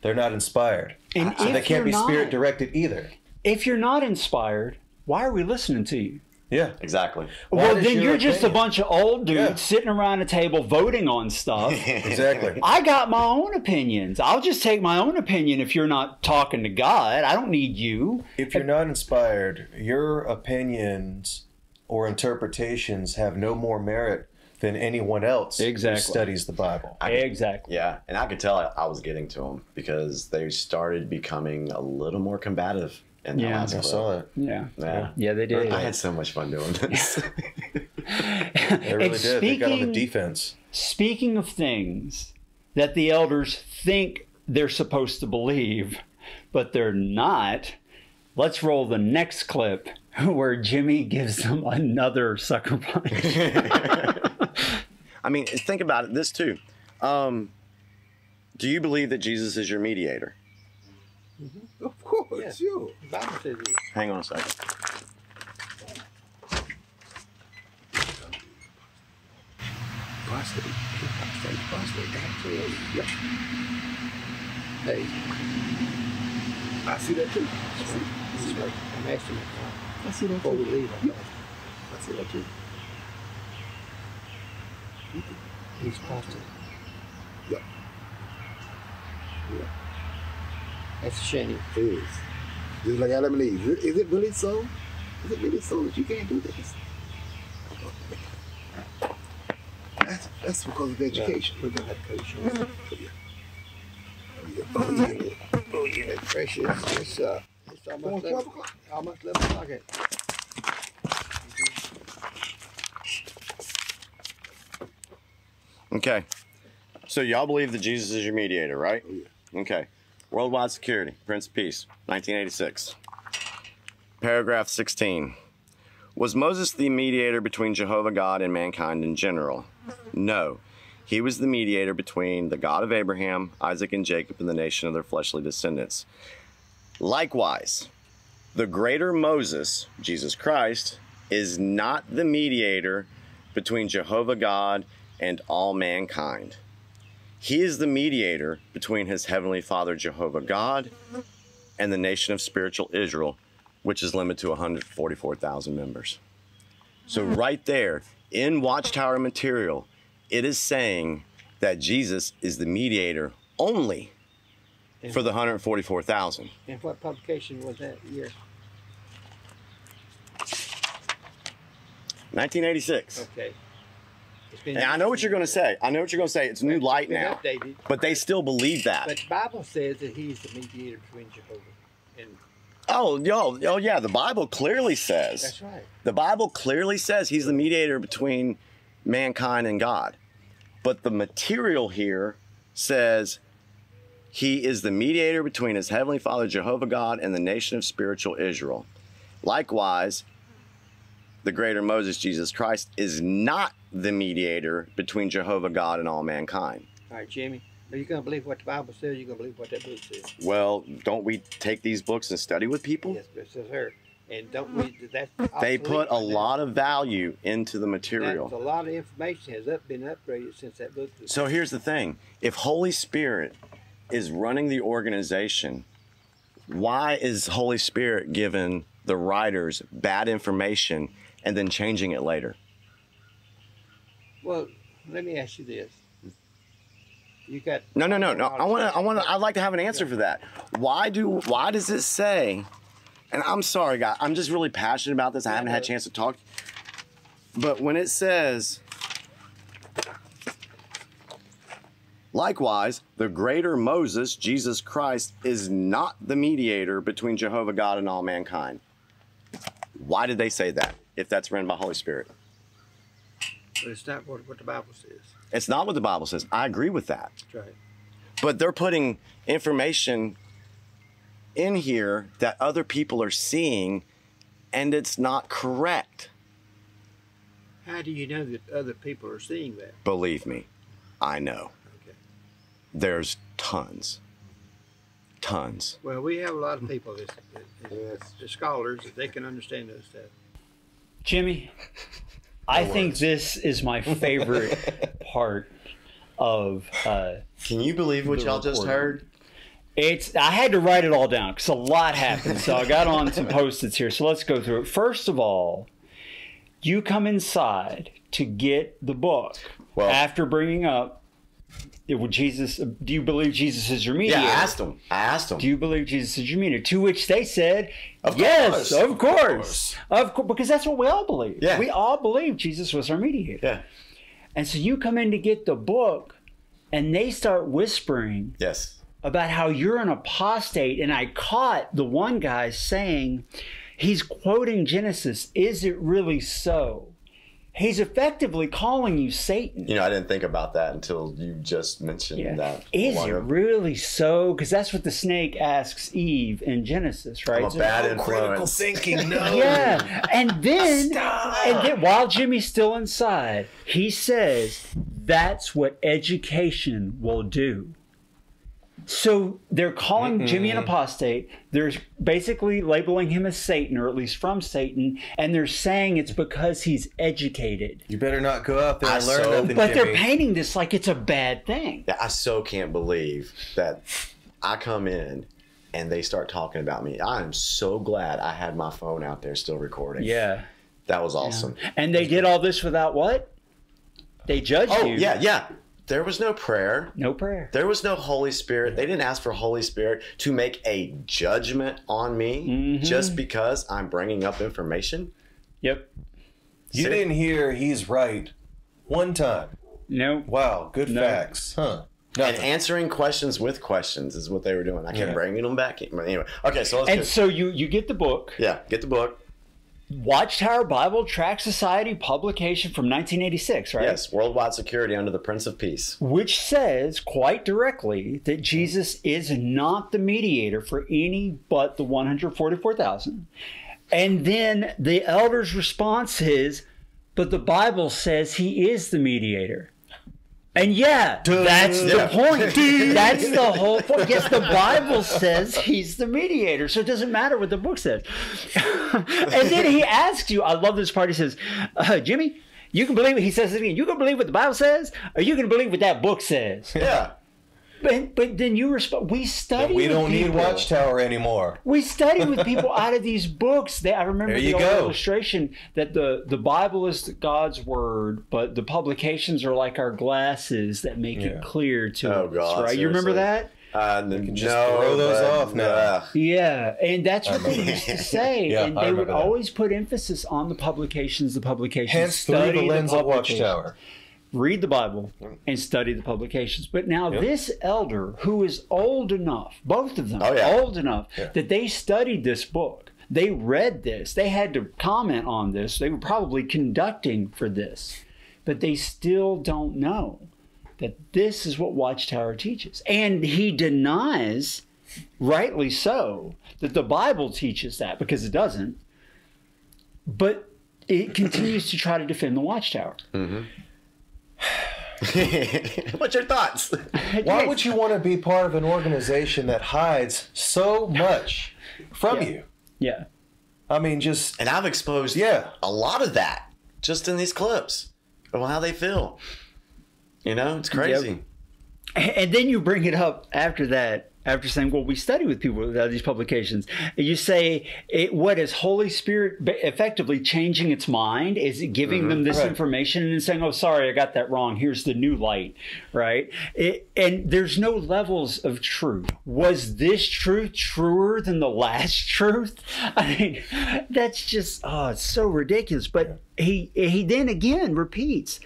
they're not inspired. And So they can't be not- spirit directed either. If you're not inspired, why are we listening to you? Yeah. Exactly. well, then your you're just a opinion? bunch of old dudes Yeah. sitting around a table voting on stuff. Exactly. I got my own opinions. I'll just take my own opinion if you're not talking to God. I don't need you. if you're not inspired, your opinions or interpretations have no more merit than anyone else Exactly. who studies the Bible. Exactly. Yeah, and I could tell I, I was getting to them because they started becoming a little more combative in the Yeah. I saw it. Yeah. Yeah. Yeah, they did. I had so much fun doing this. They really And did. They got on the speaking- defense. Speaking of things that the elders think they're supposed to believe, but they're not, let's roll the next clip where Jimmy gives them another sucker punch. I mean, think about it. This too. Um, do you believe that Jesus is your mediator? Of course, Yeah. sure. The Bible says it. Hang on a second. Apostate. Apostate. Apostate. Absolutely. Yep. Hey. I see that too. I see, I see that. I'm asking it I see that before we too. leave. Yep. I see that too. He's positive. Yep. Yeah. That's a shame. It is. Just like Adam and Eve. Is it really so? Is it really so that you can't do this? That's, that's because of education. We're gonna have to coach you. Oh, yeah. Oh, yeah. Oh yeah, precious. It's uh, it's almost 12 o'clock. almost eleven o'clock. Okay. So y'all believe that Jesus is your mediator, right? Okay. Worldwide Security, Prince Peace, 1986. Paragraph 16. Was Moses the mediator between Jehovah God and mankind in general? No. He was the mediator between the God of Abraham, Isaac, and Jacob and the nation of their fleshly descendants. Likewise, the greater Moses, Jesus Christ, is not the mediator between Jehovah God and all mankind. He is the mediator between his heavenly Father, Jehovah God, and the nation of spiritual Israel, which is limited to 144,000 members. So, hmm. right there in Watchtower material, it is saying that Jesus is the mediator only for the 144,000. and what publication was that year? 1986. Okay. It's been. And I know what you're going to say. I know what you're going to say. It's new light now. Updated. But they still believe that. But the Bible says that he's the mediator between Jehovah and. Oh, yo, oh yeah, the Bible clearly says. That's right. The Bible clearly says he's the mediator between mankind and God. But the material here says he is the mediator between his heavenly Father Jehovah God and the nation of spiritual Israel. Likewise, the greater Moses Jesus Christ is not the mediator between Jehovah God and all mankind. All right, Jimmy. Are you going to believe what the Bible says? You're going to believe what that book says? Well, don't we take these books and study with people? Yes, but it says her. And don't we? Mm-hmm. That's They put a lot of value into the material. That's a lot of information has up, been upgraded since that book was. So here's the thing if Holy Spirit is running the organization, why is Holy Spirit giving the writers bad information and then changing it later? Well, let me ask you this. You got No, no, no, no. I want to. I want to. I'd like to have an answer for that. Why do? Why does it say? And I'm sorry, guy. I'm just really passionate about this. I haven't had a chance to talk. But when it says, likewise, the greater Moses, Jesus Christ, is not the mediator between Jehovah God and all mankind. Why did they say that? If that's written by Holy Spirit, But it's not what, what the Bible says. it's not what the Bible says. I agree with that. That's right. but they're putting information in here that other people are seeing and it's not correct How do you know that other people are seeing that? believe me i know Okay. there's tons tons Well, we have a lot of people that, that, that, that scholars that they can understand those stuff. Jimmy, I think this is my favorite part of uh, can you believe what y'all just heard It's. I had to write it all down because a lot happened. So I got on some post-its here. So let's go through it. First of all, you come inside to get the book Well- after bringing up. It- would Jesus, uh, do you believe Jesus is your mediator? yeah i asked them i asked them Do you believe Jesus is your mediator? To which they said, Of yes, course, of of course, of course, because that's what we all believe. Yeah. We all believe Jesus was our mediator. yeah And so you come in to get the book, and they start whispering yes about how you're an apostate. And I caught the one guy saying, he's quoting Genesis. Is it really so? He's effectively calling you Satan. you know i didn't think about that until you just mentioned Yeah. that Is it really so? Because that's what the snake asks Eve in Genesis, right? i'm a So- bad Critical influence thinking, no. Yeah, and then Stop. and then while Jimmy's still inside, he says that's what education will do. So they're calling Jimmy an apostate. They're basically labeling him as Satan, or at least from Satan, and they're saying it's because he's educated. You better not go out there I and learn so- nothing, But they're painting this like it's a bad thing. I so can't believe that I come in and they start talking about me. I am so glad I had my phone out there still recording. Yeah. That was awesome. And they did all this without what? They judged Oh, you. yeah, yeah. There was no prayer. No prayer. There was no Holy Spirit. They didn't ask for Holy Spirit to make a judgment on me Mm-hmm. just because I'm bringing up information. Yep. You Ser- didn't hear he's right one time. No. Wow, good No. facts. Huh. And answering questions with questions is what they were doing. I kept Yeah. bringing them back. Anyway, okay, so let's And get, so you you get the book, yeah, get the book. Watchtower Bible Tract Society publication from 1986, right? Yes, worldwide security under the Prince of Peace. Which says quite directly that mm-hmm. Jesus is not the mediator for any but the 144,000. And then the elder's response is, but the Bible says he is the mediator. And yeah, that's the point. That's the whole point. Yes, the Bible says he's the mediator, so it doesn't matter what the book says. and then he asks you, I love this part. He says, uh, Jimmy, you can believe, he says it again, you can believe what the Bible says, or you can believe what that book says. Yeah. But, but then you respond, we study We with don't need. Watchtower anymore. We study with people out of these books. They, I remember There the you old go. illustration that the, the Bible is God's word, but the publications are like our glasses that make Yeah. it clear to Oh, us. God, right? You remember seriously. that? Uh, can just no, throw those but, off now. Yeah, and that's what they used to say, Yeah, and I they would that. always put emphasis on the publications, the publications. Hence, through the lens of publications. Watchtower. Read the Bible and study the publications. But now this elder who is old enough, both of them Oh, yeah. old enough Yeah. that they studied this book. They read this. They had to comment on this. They were probably conducting for this. But they still don't know that this is what Watchtower teaches. And he denies, rightly so, that the Bible teaches that because it doesn't. But it continues to try to defend the Watchtower. Mm-hmm. What's your thoughts? Why would you want to be part of an organization that hides so much from Yeah. you? Yeah. I mean, just And I've exposed Yeah. a lot of that just in these clips of how they feel. You know, it's crazy. And then you bring it up after that, after saying, well, we study with people without these publications. You say, it, what is Holy Spirit effectively changing its mind? Is it giving them mm-hmm. this Right. information and then saying, oh, sorry, I got that wrong. Here's the new light, right? It, and there's no levels of truth. Was this truth truer than the last truth? I mean, that's just, oh, it's so ridiculous. But he, he then again repeats,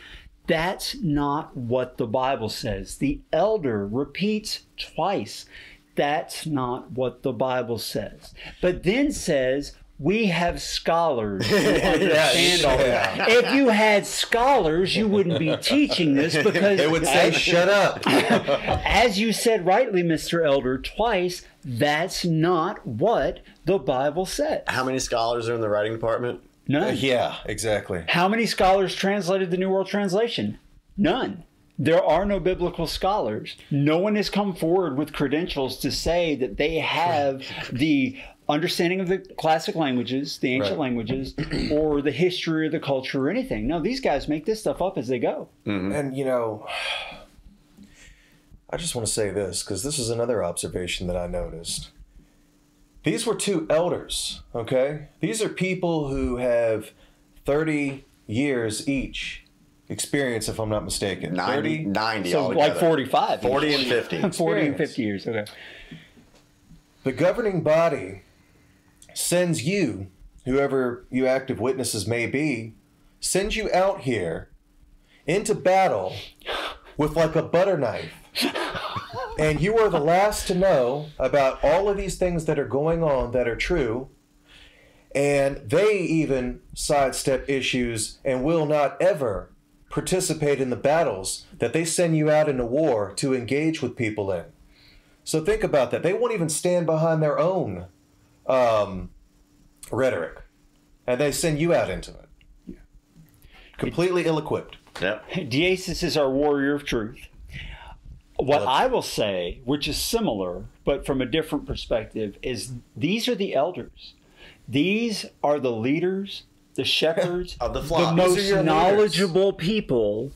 that's not what the Bible says. The elder repeats twice. That's not what the Bible says. But then says, we have scholars who understand all that. If you had scholars, you wouldn't be teaching this because they would say, "Shut up." as you said rightly, Mr. Elder, twice, that's not what the Bible says. How many scholars are in the writing department? None. yeah, exactly. How many scholars translated the New World Translation? None. There are no biblical scholars. No one has come forward with credentials to say that they have the understanding of the classic languages, the ancient Right. languages, or the history or the culture or anything. No, these guys make this stuff up as they go. Mm-hmm. And you know, I just want to say this because this is another observation that I noticed. These were two elders, okay? These are people who have 30 years each experience, if I'm not mistaken. 90, 30? 90 So altogether. like 45. 40 and 50. 40 and 50 years. Okay. The governing body sends you, whoever you active witnesses may be, sends you out here into battle with like a butter knife. and you are the last to know about all of these things that are going on that are true. And they even sidestep issues and will not ever participate in the battles that they send you out into war to engage with people in. So think about that. They won't even stand behind their own um, rhetoric, and they send you out into it, Yeah. completely ill-equipped. Yep. Deasis is our warrior of truth. What Well, I will say, which is similar, but from a different perspective, is these are the elders. These are the leaders, the shepherds, Of the flock. the most your leaders. knowledgeable people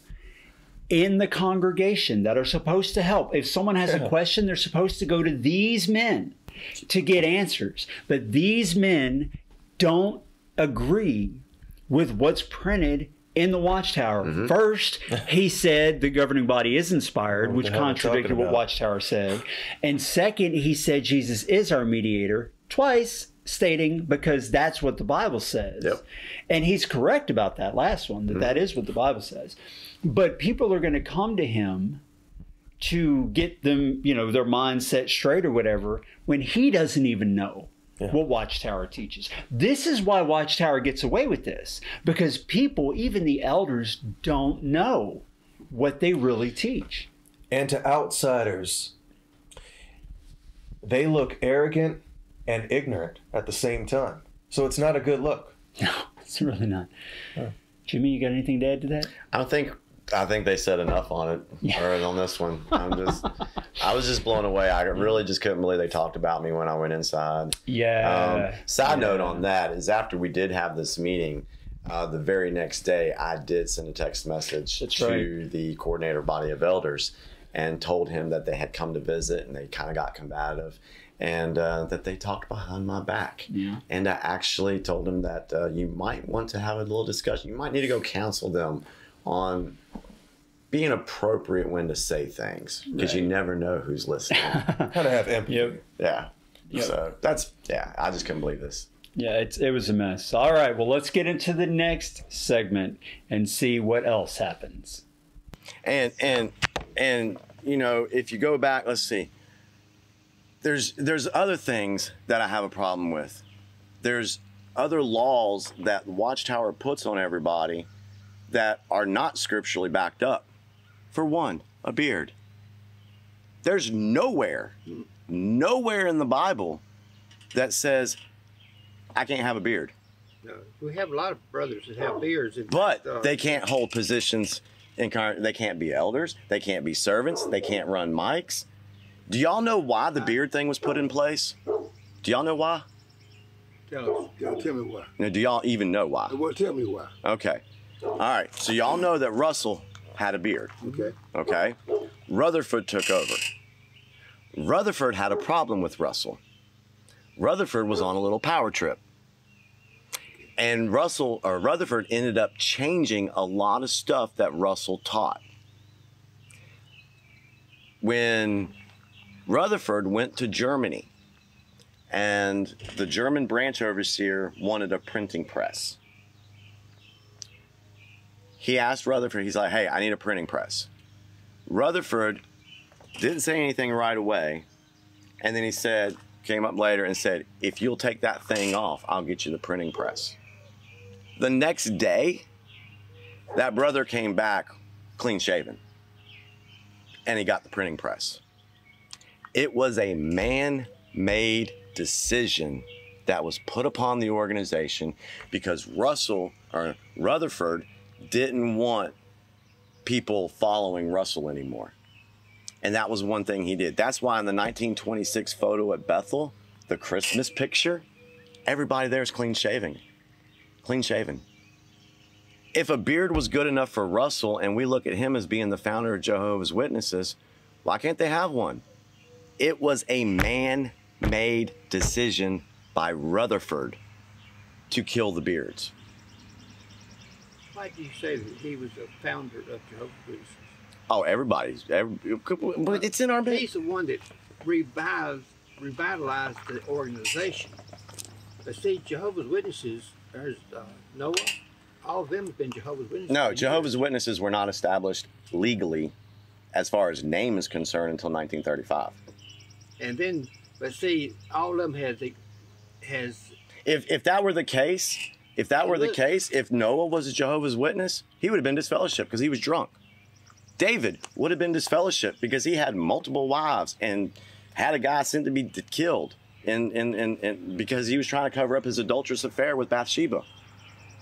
in the congregation that are supposed to help. If someone has a question, they're supposed to go to these men to get answers. But these men don't agree with what's printed in the Watchtower. Mm-hmm. First, he said the governing body is inspired, which the hell are we contradicted what? Watchtower said. And second, he said Jesus is our mediator twice, stating because that's what the Bible says. Yep. And he's correct about that last one, that that is what the Bible says. But people are going to come to him to get them, you know, their mindset straight or whatever, when he doesn't even know what Watchtower teaches. This is why Watchtower gets away with this because people, even the elders, don't know what they really teach. And to outsiders, they look arrogant and ignorant at the same time. So it's not a good look. No, it's really not. Jimmy, you got anything to add to that? I don't think I think they said enough on it Yeah. or on this one. I'm just I was just blown away. I really just couldn't believe they talked about me when I went inside. Yeah. Um, side Yeah. note on that is after we did have this meeting, uh, the very next day I did send a text message That's to the coordinator body of elders and told him that they had come to visit and they kind of got combative and uh, that they talked behind my back. Yeah. And I actually told him that uh, you might want to have a little discussion. You might need to go counsel them on being appropriate when to say things because you never know who's listening. How to have empathy. Yep. yeah. Yep. So that's yeah. I just couldn't believe this. Yeah, it's, it was a mess. All right, well, let's get into the next segment and see what else happens. and and and you know if you go back let's see there's there's other things that i have a problem with there's other laws that watchtower puts on everybody that are not scripturally backed up for one a beard there's nowhere nowhere in the bible that says i can't have a beard No, we have a lot of brothers that have beards. And, but uh, they can't hold positions in con- they can't be elders they can't be servants they can't run mics do y'all know why the beard thing was put in place do y'all know why tell us. Tell, tell me why. no, do y'all even know why Well, tell me why. okay all right so y'all know that russell had a beard. Okay. okay? Rutherford took over. Rutherford had a problem with russell. Rutherford was on a little power trip. And russell or rutherford ended up changing a lot of stuff that russell taught. When rutherford went to germany and the german branch overseer wanted a printing press he asked rutherford he's like hey i need a printing press. Rutherford didn't say anything right away and then he said came up later and said if you'll take that thing off i'll get you the printing press. The next day that brother came back clean shaven and he got the printing press. It was a man made decision that was put upon the organization because russell or rutherford didn't want people following russell anymore and that was one thing he did. That's why in the 1926 photo at Bethel, the Christmas picture, everybody there is clean shaving. Clean shaven. If a beard was good enough for Russell and we look at him as being the founder of Jehovah's Witnesses, why can't they have one? It was a man made decision by Rutherford to kill the beards. Why do you say that he was a founder of Jehovah's Witnesses? Oh, everybody's. Every, but it's in our. He's the one that revived, revitalized the organization. But see, Jehovah's Witnesses, there's uh, Noah, all of them have been Jehovah's Witnesses. No, Jehovah's. Witnesses were not established legally as far as name is concerned until 1935. And then, but see, all of them has has If if that were the case, if that were the case, if Noah was a Jehovah's Witness, he would have been disfellowshipped because he was drunk. David would have been disfellowshipped because he had multiple wives and had a guy sent to be killed and, and, and, and because he was trying to cover up his adulterous affair with Bathsheba.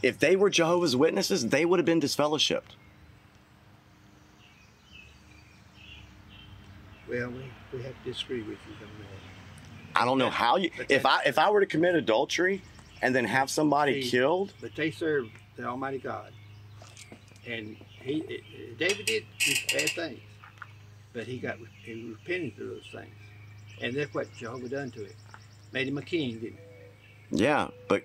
If they were Jehovah's Witnesses, they would have been disfellowshipped. well, we, we have to disagree with you on that. I don't know how you. If I if I were to commit adultery and then have somebody See, killed, But they serve the Almighty God, and he it- David did bad things, but he got he repented for those things, and that's what Jehovah done to him, made him a king, didn't he? yeah. But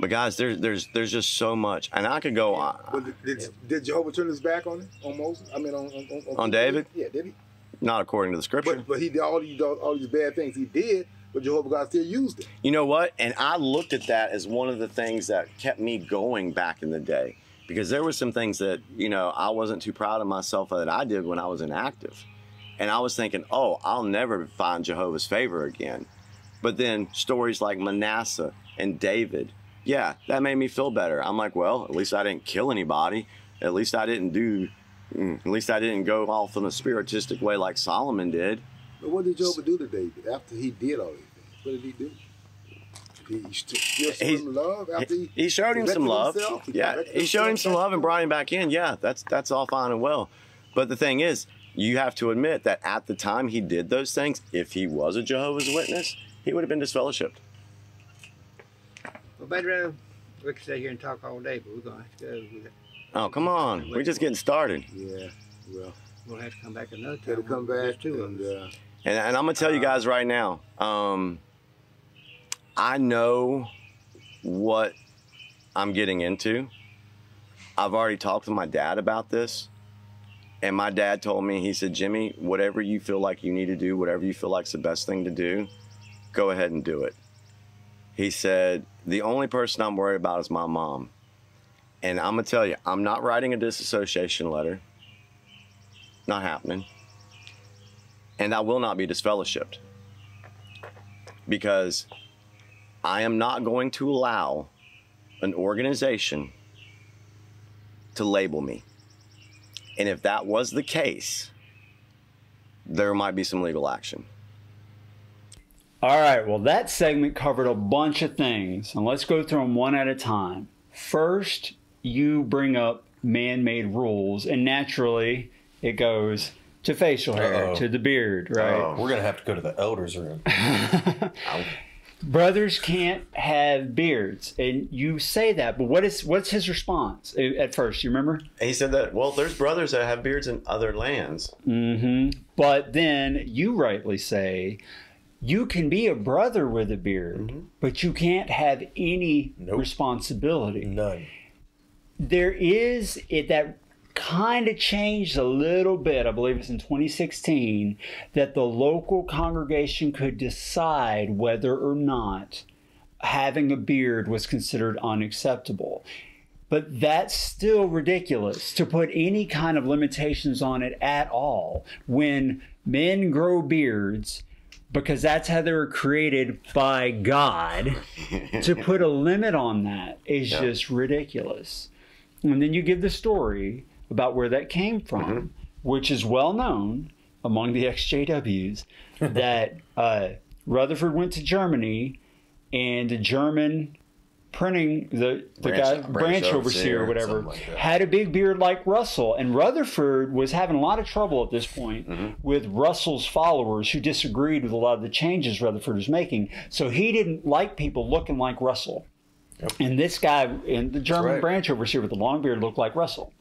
but guys, there's there's there's just so much, and I could go on. But did, did, did Jehovah turn his back on him? On Moses? I mean, on on, on, On David? Yeah, did he? Not according to the scripture. But but he did all these all these bad things he did, but Jehovah God still used it. You know what? And I looked at that as one of the things that kept me going back in the day because there were some things that, you know, I wasn't too proud of myself that I did when I was inactive. And I was thinking, oh, I'll never find Jehovah's favor again. But then stories like Manasseh and David, yeah, that made me feel better. I'm like, well, at least I didn't kill anybody. At least I didn't do, mm, at least I didn't go off in a spiritistic way like Solomon did. But what did Job do to David after he did all these things? What did he do? He st- still show He- him love after he, He showed him some love. himself? Yeah, he showed him some love and brought him back in. Yeah, that's that's all fine and well. But the thing is, you have to admit that at the time he did those things, if he was a Jehovah's Witness, he would have been disfellowshipped. Well, Pedro, we could stay here and talk all day, but we're gonna have to go. Oh, come on. We're just getting started. Yeah, well, We'll have to come back another time. gotta come There's back two of us. uh, And, and I'm going to tell you guys right now um, I know what I'm getting into. I've already talked to my dad about this. And my dad told me, he said, Jimmy, whatever you feel like you need to do, whatever you feel like is the best thing to do, go ahead and do it. He said, the only person I'm worried about is my mom. And I'm going to tell you, I'm not writing a disassociation letter. Not happening and I will not be disfellowshipped because I am not going to allow an organization to label me. And if that was the case, there might be some legal action. All right, well, that segment covered a bunch of things, and let's go through them one at a time. First, you bring up man made rules, and naturally, it goes to facial hair, Uh-oh. to the beard, right? Oh. We're gonna have to go to the elders' room. Brothers can't have beards, and you say that, but what is what's his response at first? You remember? He said that, well, there's brothers that have beards in other lands. hmm But then you rightly say you can be a brother with a beard, but you can't have any Nope. responsibility. None. There is it that kind of changed a little bit. I believe it's in 2016 that the local congregation could decide whether or not having a beard was considered unacceptable. But that's still ridiculous to put any kind of limitations on it at all when men grow beards because that's how they were created by God. to put a limit on that is Yeah. just ridiculous. And then you give the story about where that came from, which is well known among the XJWs that uh, Rutherford went to Germany and the German printing the the Branch- guy branch branch overseer overseer, or whatever like had a big beard like Russell. And Rutherford was having a lot of trouble at this point with Russell's followers who disagreed with a lot of the changes Rutherford was making. So he didn't like people looking like Russell. And this guy in the German right. branch overseer with the long beard looked like Russell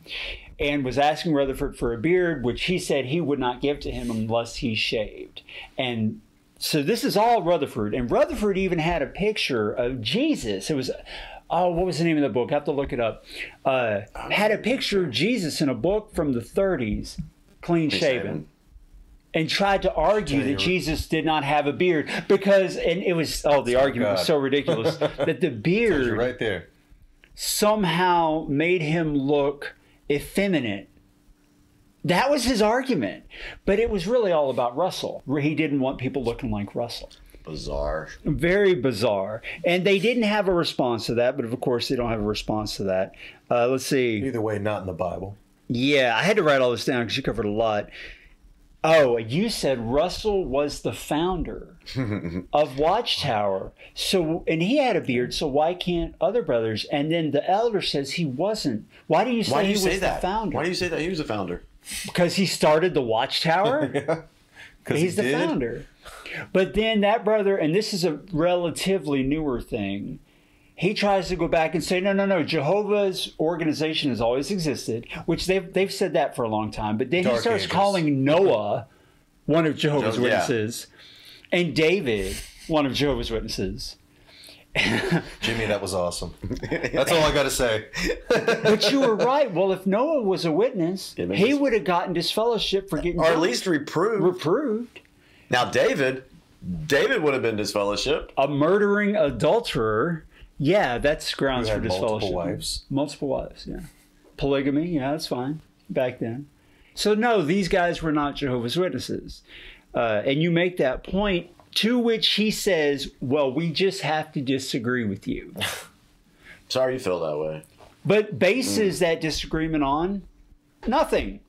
and was asking Rutherford for a beard, which he said he would not give to him unless he shaved. And so this is all Rutherford. And Rutherford even had a picture of Jesus. It was, oh, what was the name of the book? I have to look it up. Uh, had a picture of Jesus in a book from the 30s, clean shaven shaven. and tried to argue that Jesus did not have a beard because, and it was, oh, the argument was so ridiculous that the beard right there. somehow made him look effeminate. That was his argument. But it was really all about Russell. He didn't want people looking like Russell. Bizarre. Very bizarre. And they didn't have a response to that, but of course they don't have a response to that. Uh, let's see. Either way, not in the Bible. Yeah, I had to write all this down because you covered a lot. Oh, you said Russell was the founder of Watchtower. So, and he had a beard. So why can't other brothers? And then the elder says he wasn't. Why do you say do he you was say the founder? Why do you say that he was a founder? because he started the Watchtower. Because He's the founder. But then that brother, and this is a relatively newer thing, he tries to go back and say, no, no, no, Jehovah's organization has always existed, which they've, they've said that for a long time. But then he starts Ages. calling Noah one of Jehovah's Yeah. Witnesses and David one of Jehovah's Witnesses. Jimmy, that was awesome. That's all I got to say. But you were right. Well, if Noah was a witness, he maybe- would have gotten disfellowship for getting Or at least reproved. reproved. now, David, David would have been disfellowshipped. a murdering adulterer, yeah, that's grounds for disfellowship. multiple wives. Multiple wives, yeah. Polygamy, yeah, that's fine back then. So no, these guys were not Jehovah's Witnesses, uh, and you make that point. To which he says, "Well, we just have to disagree with you." Sorry you feel that way. But bases that disagreement on nothing.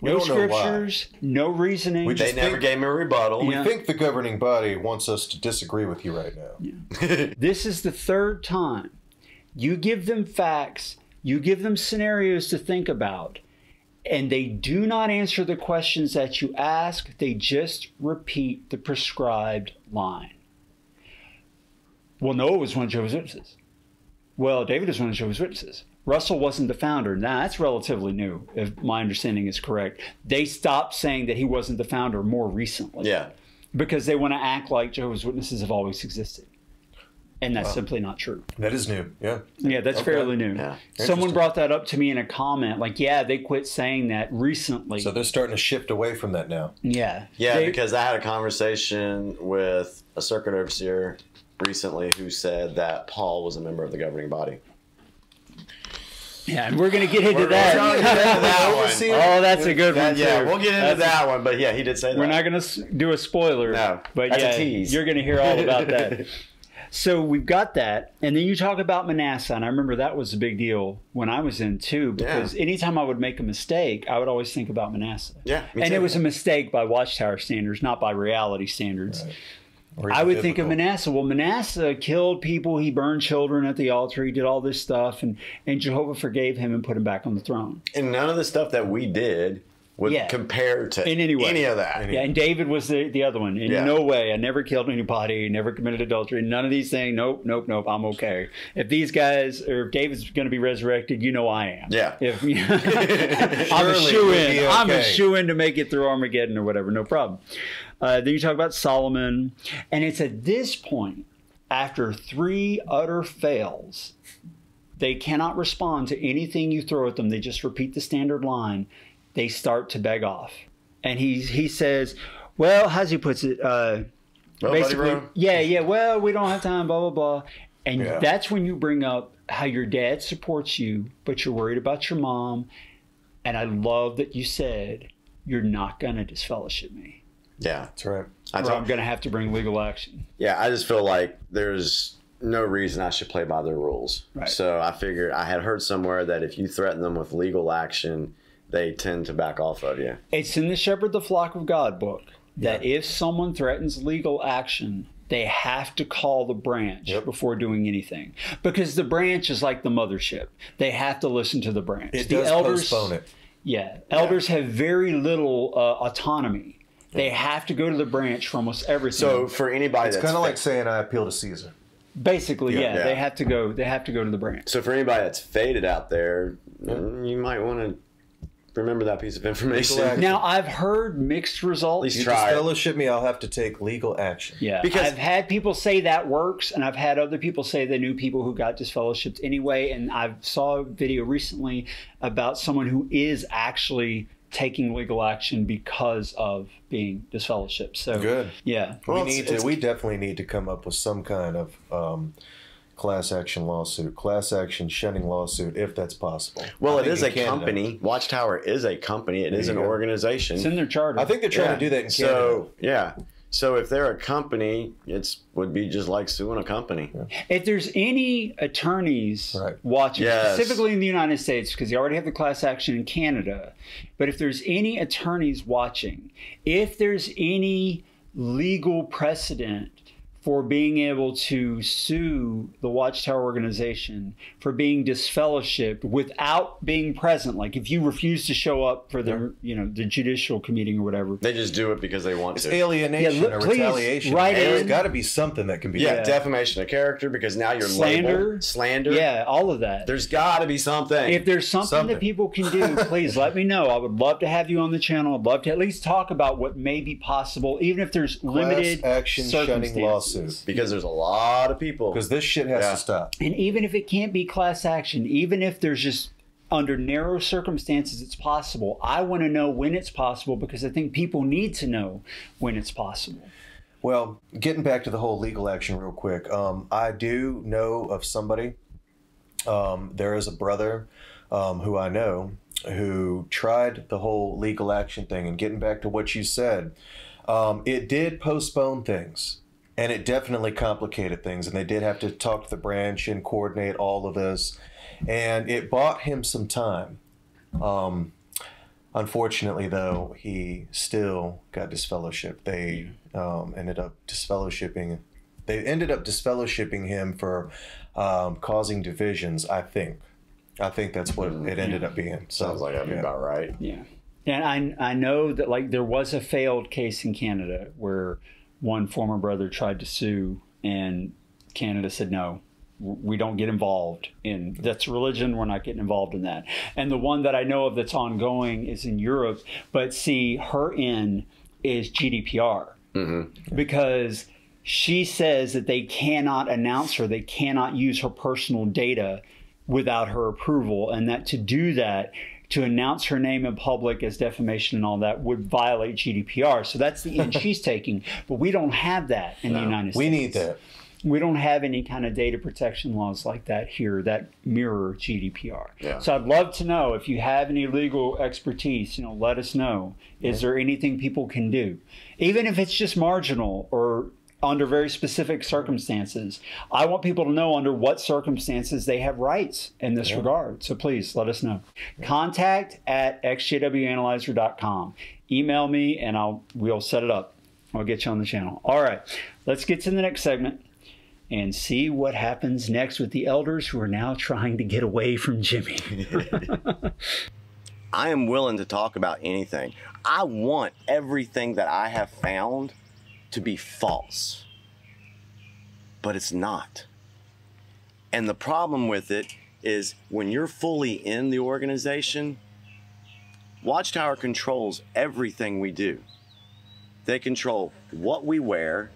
We No don't know why. scriptures, no reasoning. We They just never think- gave me a rebuttal. Yeah. I think the governing body wants us to disagree with you right now. This is the third time. You give them facts, you give them scenarios to think about, and they do not answer the questions that you ask. They just repeat the prescribed line. Well, Noah was one of Jehovah's Witnesses. Well, David was one of Jehovah's Witnesses. Russell wasn't the founder. Now, that's relatively new, if my understanding is correct. They stopped saying that he wasn't the founder more recently yeah. because they want to act like Jehovah's Witnesses have always existed. And that's simply not true. That is new. Yeah. Yeah, that's Okay. fairly new. Yeah. Someone brought that up to me in a comment, like, yeah, they quit saying that recently. So they're starting to shift away from that now. yeah. Yeah, They- because I had a conversation with a circuit overseer recently who said that Paul was a member of the governing body. Yeah, and we're going to get into We're that. gonna get into that one. oh, that's a good That- one, yeah, too. we'll get into That's- that one, but yeah, he did say that. We're not going to do a spoiler. No, But that's a yeah, tease. you're going to hear all about that. So we've got that, and then you talk about Manasseh, and I remember that was a big deal when I was in too, because anytime I would make a mistake, I would always think about Manasseh. Yeah, me and too. it was a mistake by Watchtower standards, not by reality standards. Or I would think of. Manasseh. Well, Manasseh killed people. He burned children at the altar. He did all this stuff, and and Jehovah forgave him and put him back on the throne. and none of the stuff that we did would Yeah. compare to In any way. any of that. Yeah, and David was the, the other one. In Yeah. no way. I never killed anybody, never committed adultery, none of these things. Nope, nope, nope. I'm okay. If these guys, or if David's going to be resurrected, you know I am. Yeah. If I'm a shoe in, be I'm a okay. shoe in to make it through Armageddon or whatever. No problem. Uh, then you talk about Solomon, and it's at this point, after three utter fails, they cannot respond to anything you throw at them. They just repeat the standard line. They start to beg off, and he he says, "Well, as he puts it, uh, Well, basically, yeah, yeah. Well, we don't have time. Blah blah blah." And Yeah. that's when you bring up how your dad supports you, but you're worried about your mom. And I love that you said you're not gonna disfellowship me, Yeah. That's right. I or told- I'm gonna have to bring legal action. yeah, I just feel like there's no reason I should play by their rules. Right. So I figured I had heard somewhere that if you threaten them with legal action, they tend to back off of you. It's in the Shepherd the Flock of God book that if someone threatens legal action, they have to call the branch Yep. before doing anything because the branch is like the mothership. They have to listen to the branch. It the does postpone it. Yeah, elders have very little uh, autonomy. They have to go to the branch for almost everything. So for anybody It's that's kind of like saying I appeal to Caesar. basically, yeah, Yeah. they have to go. They have to go to the branch. so for anybody that's faded out there, mm, you might want to remember that piece of information. Now I've heard mixed results. least You Try it. disfellowship me, I'll have to take legal action. Yeah, Because- I've had people say that works, and I've had other people say they knew people who got disfellowshipped anyway. And I saw a video recently about someone who is actually taking legal action because of being disfellowshipped. So Good. yeah, Well, we it's- need to. We definitely need to come up with some kind of um, class action lawsuit, class action shunning lawsuit, if that's possible. Well, I it think is in a Canada- company. Watchtower is a company. It is an go. organization. it's in their charter. I think they're trying Yeah. to do that in Canada. So yeah. So if they're a company, it's would be just like suing a company. if there's any attorneys Right. watching, Yes. specifically in the United States, because you already have the class action in Canada, but if there's any attorneys watching, if there's any legal precedent for being able to sue the Watchtower organization for being disfellowshipped without being present, like if you refuse to show up for the you know the judicial committee or whatever, They just do it because they want It's to. alienation Yeah, look, or please, retaliation. write There's in- got to be something that can be yeah, done. defamation of character because now you're Slander. labeled slander. yeah, all of that. There's got to be something. If there's something, Something. that people can do, please let me know. I would love to have you on the channel. I'd love to at least talk about what may be possible, even if there's limited action shunning circumstances. Lawsuit. because there's a lot of people. Because this shit has Yeah. to stop. And even if it can't be class action, even if there's just under narrow circumstances it's possible, I want to know when it's possible because I think people need to know when it's possible. Well, getting back to the whole legal action real quick, um, I do know of somebody. Um, there is a brother um, who I know, who tried the whole legal action thing. And getting back to what you said, um, it did postpone things. And it definitely complicated things. And they did have to talk to the branch and coordinate all of this. And it bought him some time. Um, unfortunately, though, he still got disfellowshipped. They um, ended up disfellowshipping. They ended up disfellowshipping him for um, causing divisions. I think. I think that's what it ended up being. So, Sounds like that'd be about right. Yeah. And I, I know that like there was a failed case in Canada where one former brother tried to sue and Canada said no. We don't get involved in that's religion. We're not getting involved in that. And the one that I know of that's ongoing is in Europe. But see, her in is GDPR mm-hmm. because she says that they cannot announce her, they cannot use her personal data without her approval, and that to do that, to announce her name in public as defamation and all that would violate GDPR. So that's the end she's taking. But we don't have that in the United States. We need that. We don't have any kind of data protection laws like that here that mirror GDPR. Yeah. So I'd love to know if you have any legal expertise, you know, let us know. Is there anything people can do? Even if it's just marginal or under very specific circumstances. I want people to know under what circumstances they have rights in this regard. So please let us know. Contact at exjwanalyzer.com. Email me and I'll we'll set it up. I'll get you on the channel. All right. Let's get to the next segment and see what happens next with the elders who are now trying to get away from Jimmy. I am willing to talk about anything. I want everything that I have found to be false. But it's not. And the problem with it is when you're fully in the organization, Watchtower controls everything we do. They control what we wear,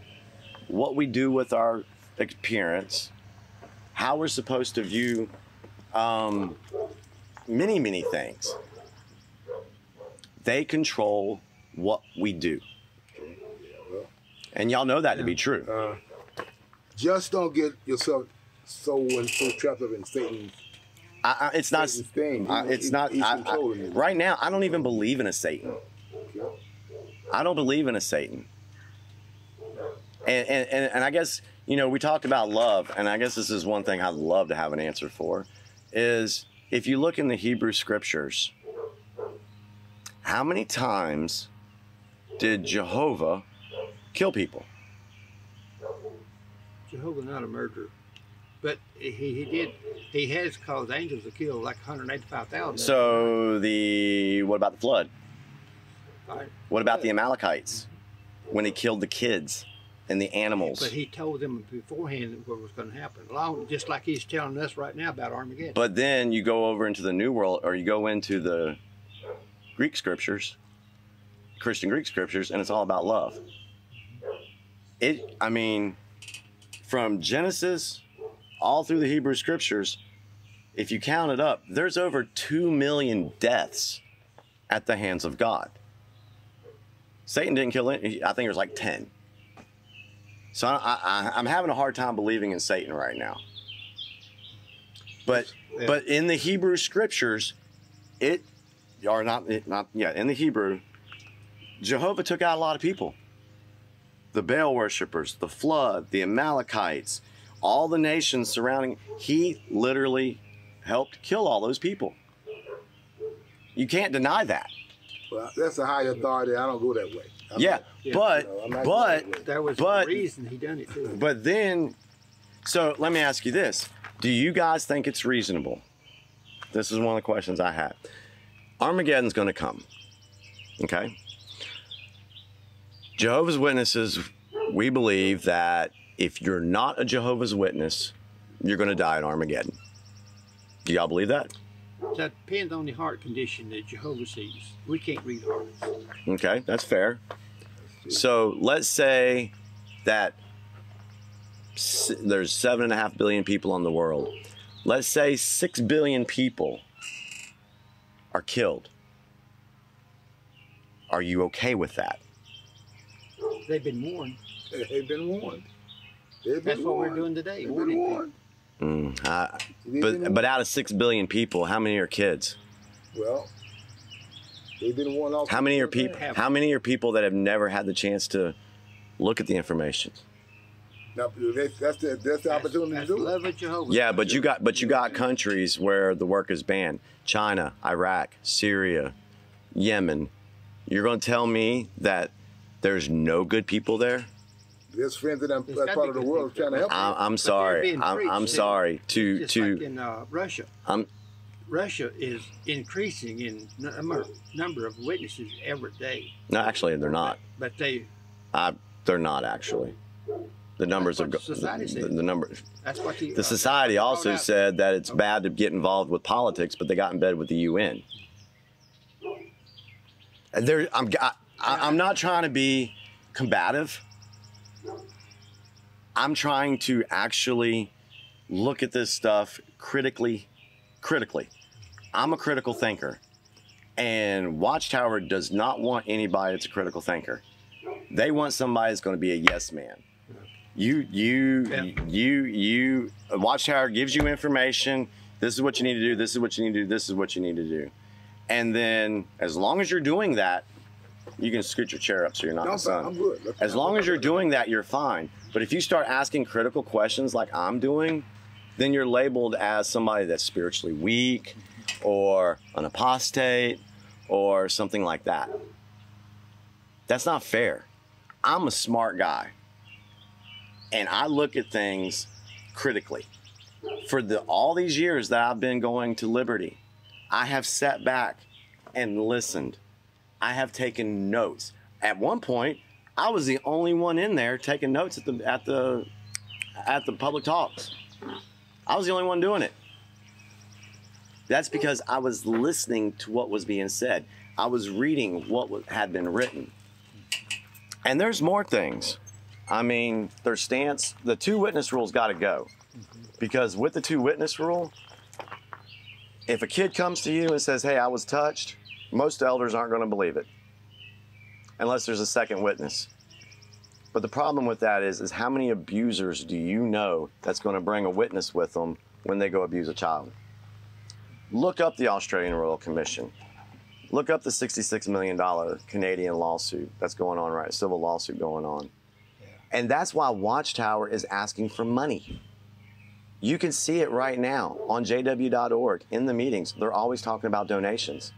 what we do with our appearance, how we're supposed to view um, many, many things. They control what we do. And y'all know that to be true. Uh, just don't get yourself so and so trapped up in Satan's. I, I, it's not. Thing. I, it's he- not. I, right now, I don't even believe in a Satan. I don't believe in a Satan. And, and, and, and I guess, you know, we talked about love, and I guess this is one thing I'd love to have an answer for is if you look in the Hebrew scriptures, how many times did Jehovah kill people? Jehovah not a murderer, but he, he did he has caused angels to kill like 185,000. So the what about the flood? Right. What about the Amalekites when he killed the kids and the animals? But he told them beforehand what was going to happen, along just like he's telling us right now about Armageddon. But then you go over into the New World, or you go into the Greek scriptures, Christian Greek scriptures, and it's all about love. It, I mean, from Genesis all through the Hebrew scriptures, if you count it up, there's over 2 million deaths at the hands of God. Satan didn't kill any, I think there's like 10. So I, I, I'm having a hard time believing in Satan right now. But Yeah. but in the Hebrew scriptures, it or not it, not yeah in the Hebrew, Jehovah took out a lot of people. The Baal worshippers, the flood, the Amalekites, all the nations surrounding. He literally helped kill all those people. You can't deny that. Well, that's a higher authority. I don't go that way. I'm yeah, not- yeah, but you know, but going that there was but- a reason he done it too. But then, so let me ask you this: Do you guys think it's reasonable? This is one of the questions I had. Armageddon's going to come. Okay. Jehovah's Witnesses, we believe that if you're not a Jehovah's Witness, you're going to die at Armageddon. Do y'all believe that? That depends on the heart condition that Jehovah sees. We can't read hearts. Okay, that's fair. So let's say that there's seven and a half billion people in the world. Let's say six billion people are killed. Are you okay with that? They've been warned. They've been warned. They've been That's what we're doing today. They've warning been warned. Mm, I- They've been but but out of six billion people, how many are kids? Well, they've been one off. How many are people? How many are people that have never had the chance to look at the information? Now, that's, that's the that's the opportunity That's to do it. love of Jehovah. Yeah, but you got but you got countries where the work is banned. China, Iraq, Syria, Yemen. You're going to tell me that there's no good people there? There's friends in that, There's that part of the world people. trying to help. I'm, I'm sorry. I'm, I'm sorry to Just to like in uh, Russia. I'm Russia is increasing in number number of witnesses every day, no actually they're not. but they I, they're not actually. The numbers That's of what go- society the, the number that's what the, the uh, society also said that it's bad to get involved with politics, but they got in bed with the UN. And There, I'm, I, I- I'm not trying to be combative. I'm trying to actually look at this stuff critically. Critically, I'm a critical thinker, and Watchtower does not want anybody that's a critical thinker. They want somebody that's going to be a yes man. You, you, Yeah. you, you. Watchtower gives you information. This is what you need to do. This is what you need to do. This is what you need to do. And then, as long as you're doing that, you can scoot your chair up so you're not No, in I'm, the sun. I'm good. Look, As I'm long good. as you're doing that, you're fine. But if you start asking critical questions like I'm doing, then you're labeled as somebody that's spiritually weak or an apostate or something like that. That's not fair. I'm a smart guy. And I look at things critically. For the all these years that I've been going to Liberty, I have sat back and listened. I have taken notes. At one point, I was the only one in there taking notes at the at the at the public talks. I was the only one doing it. That's because I was listening to what was being said. I was reading what had been written. And there's more things. I mean, their stance, the two witness rule's got to go. Because with the two witness rule, if a kid comes to you and says, Hey, I was touched, most elders aren't going to believe it unless there's a second witness. But the problem with that is, is how many abusers do you know that's going to bring a witness with them when they go abuse a child? Look up the Australian Royal Commission. Look up the $66 million Canadian lawsuit that's going on right, civil lawsuit going on. And that's why Watchtower is asking for money. You can see it right now on jw.org in the meetings. They're always talking about donations.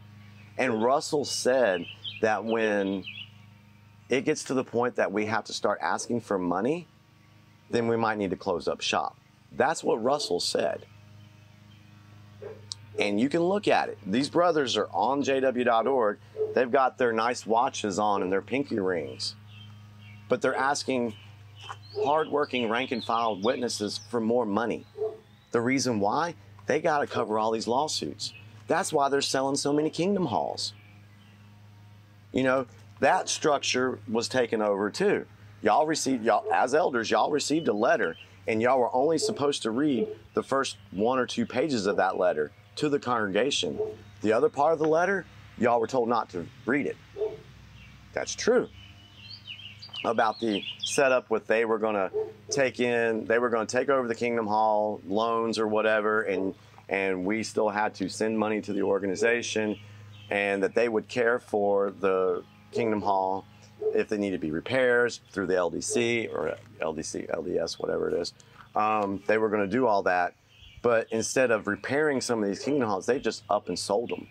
And Russell said that when it gets to the point that we have to start asking for money, then we might need to close up shop. That's what Russell said. And you can look at it. These brothers are on jw.org. They've got their nice watches on and their pinky rings. But they're asking hardworking rank and file witnesses for more money. The reason why? They got to cover all these lawsuits. That's why they're selling so many kingdom halls. You know, that structure was taken over too. Y'all received y'all as elders, y'all received a letter and y'all were only supposed to read the first one or two pages of that letter to the congregation. The other part of the letter, y'all were told not to read it. That's true. About the setup with they were going to take in, they were going to take over the Kingdom Hall loans or whatever, and and we still had to send money to the organization, and that they would care for the Kingdom Hall if they need to be repairs through the LDC or LDC, LDS, whatever it is. Um, they were going to do all that, but instead of repairing some of these Kingdom Halls, they just up and sold them,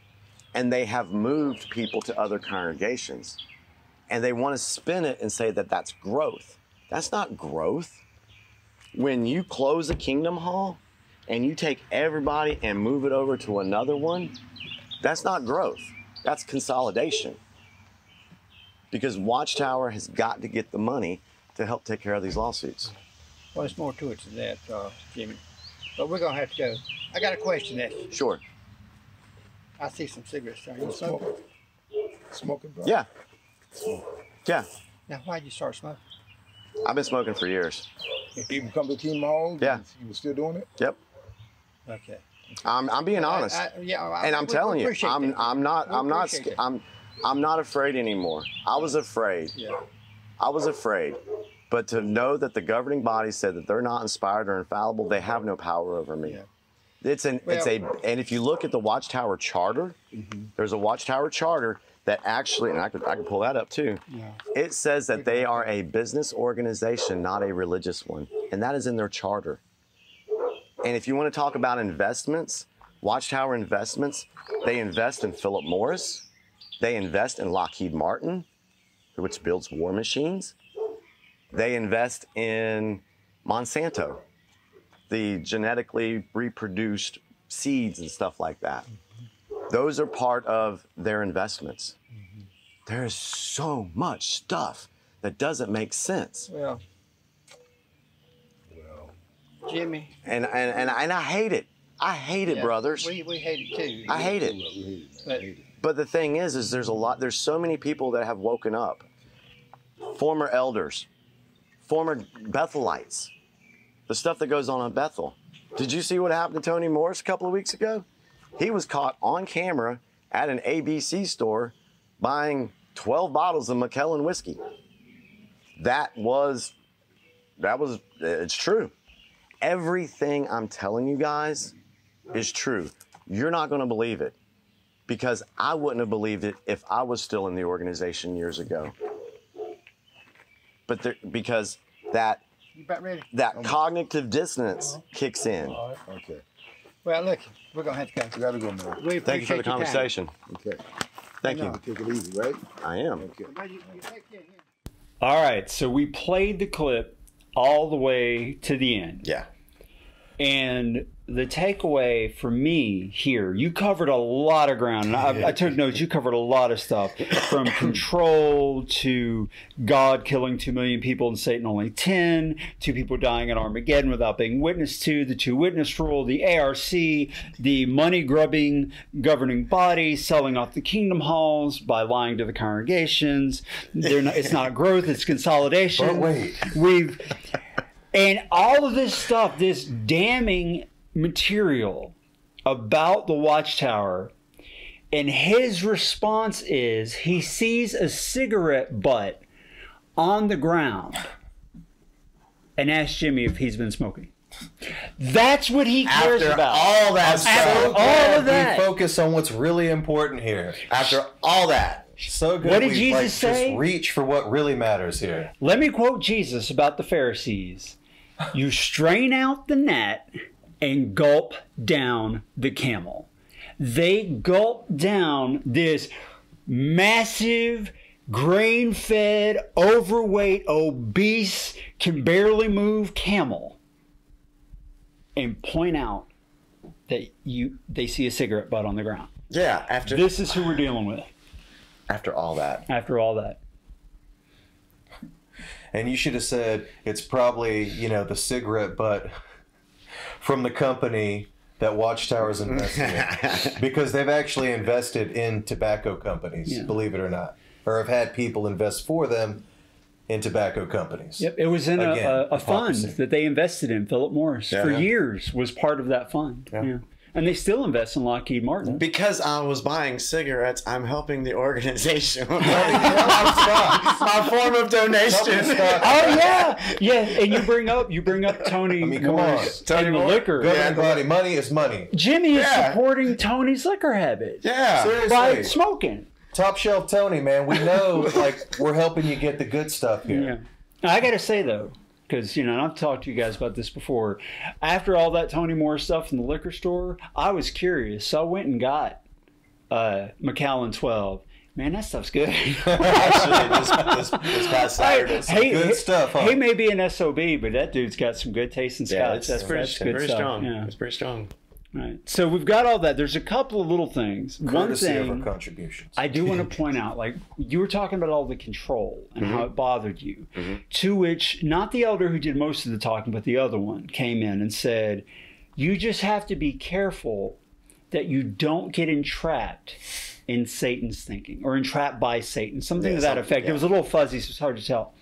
and they have moved people to other congregations, and they want to spin it and say that that's growth. That's not growth. When you close a Kingdom Hall and you take everybody and move it over to another one, that's not growth. That's consolidation because Watchtower has got to get the money to help take care of these lawsuits. Well, there's more to it than that, uh, Jimmy. But we're gonna have to go. I got a question to ask you. Sure. I see some cigarettes there. You You smoke? smoking? Smoking, bro? Yeah. Yeah. Now, why'd you start smoking? I've been smoking for years. Even come to Team Hall? Yeah. You were still doing it? Yep. Okay. I'm, I'm being honest. I, I, yeah, oh, I, and I'm telling you, I'm that. I'm not I'm not. I'm I'm not afraid anymore. I was afraid. Yeah. I was afraid. But to know that the governing body said that they're not inspired or infallible, they have no power over me. Yeah. It's an it's a and if you look at the Watchtower charter, mm-hmm. there's a Watchtower charter that actually and I could I could pull that up too. Yeah. It says that they are a business organization, not a religious one, and that is in their charter. And if you want to talk about investments, Watchtower Investments, they invest in Philip Morris, they invest in Lockheed Martin, which builds war machines. They invest in Monsanto, the genetically reproduced seeds and stuff like that. Those are part of their investments. Mm-hmm. There's so much stuff that doesn't make sense. Well, Jimmy. And, and, and, and I hate it. I hate it, yeah, brothers. We, we hate it too. I hate it. But But the thing is, is there's a lot. There's so many people that have woken up. Former elders, former Bethelites, the stuff that goes on on Bethel. Did you see what happened to Tony Morris a couple of weeks ago? He was caught on camera at an ABC store buying 12 bottles of Macallan whiskey. That was, that was, it's true. Everything I'm telling you guys is true. You're not going to believe it because I wouldn't have believed it if I was still in the organization years ago. But there, because that you about ready? that oh cognitive dissonance uh-huh. kicks in. Okay. Well, look, we're gonna have to go. We gotta go, man. We Thank you for the appreciate your time. conversation. Okay. Thank No. you. Take it easy, right? I am. Okay. Well, you- you take care, yeah. All right, so we played the clip all the way to the end. Yeah. And the takeaway for me here, you covered a lot of ground. And I, I took notes. You covered a lot of stuff from control to God killing 2 million people and Satan only 10, to people dying at Armageddon without being witnessed to, the two witness rule, the ARC, the money grubbing governing body, selling off the kingdom halls by lying to the congregations. They're not, it's not growth, it's consolidation. But wait. We've and all of this stuff, this damning material about the Watchtower, and his response is he sees a cigarette butt on the ground and asks Jimmy if he's been smoking. That's what he cares After about. all that After stuff, all of that. We focus on what's really important here. after all that, So good. What did we, Jesus like, say? Just reach for what really matters here. Let me quote Jesus about the Pharisees. You strain out the gnat and gulp down the camel. They gulp down this massive, grain fed, overweight, obese, can barely move camel and point out that you they see a cigarette butt on the ground. yeah, after This is who we're dealing with after all that, after all that. And you should have said it's probably, you know, the cigarette butt from the company that Watchtower's invested in. Because they've actually invested in tobacco companies, Yeah. believe it or not. Or have had people invest for them in tobacco companies. Yep, it was in a, Again, a, a fund hypocrisy. that they invested in. Philip Morris Yeah. for Yeah. years was part of that fund. Yeah. And they still invest in Lockheed Martin. because I was buying cigarettes, I'm helping the organization. My form of donation. Oh yeah, yeah. And you bring up you bring up Tony I mean, come Morris on. Tony and the liquor. Good Yeah. everybody, money is money. Jimmy is supporting Tony's liquor habit Yeah. seriously. by smoking. Top shelf Tony, man. We know like we're helping you get the good stuff here. Yeah. I got to say though, because you know and I've talked to you guys about this before. After all that Tony Moore stuff in the liquor store, I was curious, so I went and got uh, Macallan Twelve. Man, that stuff's good. Actually, this, this, this past Saturday. Hey, good he- stuff, huh? He may be an SOB, but that dude's got some good taste in Yeah, scotch. it's, that's, it's pretty, that's good pretty stuff. strong. Yeah. It's pretty strong. Right. So we've got all that. There's a couple of little things. One Courtesy of our thing contributions. I do want to point out, like you were talking about all the control and how mm-hmm. it bothered you, mm-hmm. to which not the elder who did most of the talking, but the other one came in and said, "You just have to be careful that you don't get entrapped in Satan's thinking or entrapped by Satan, something Yeah, to that effect." It was a little fuzzy, so it's hard to tell.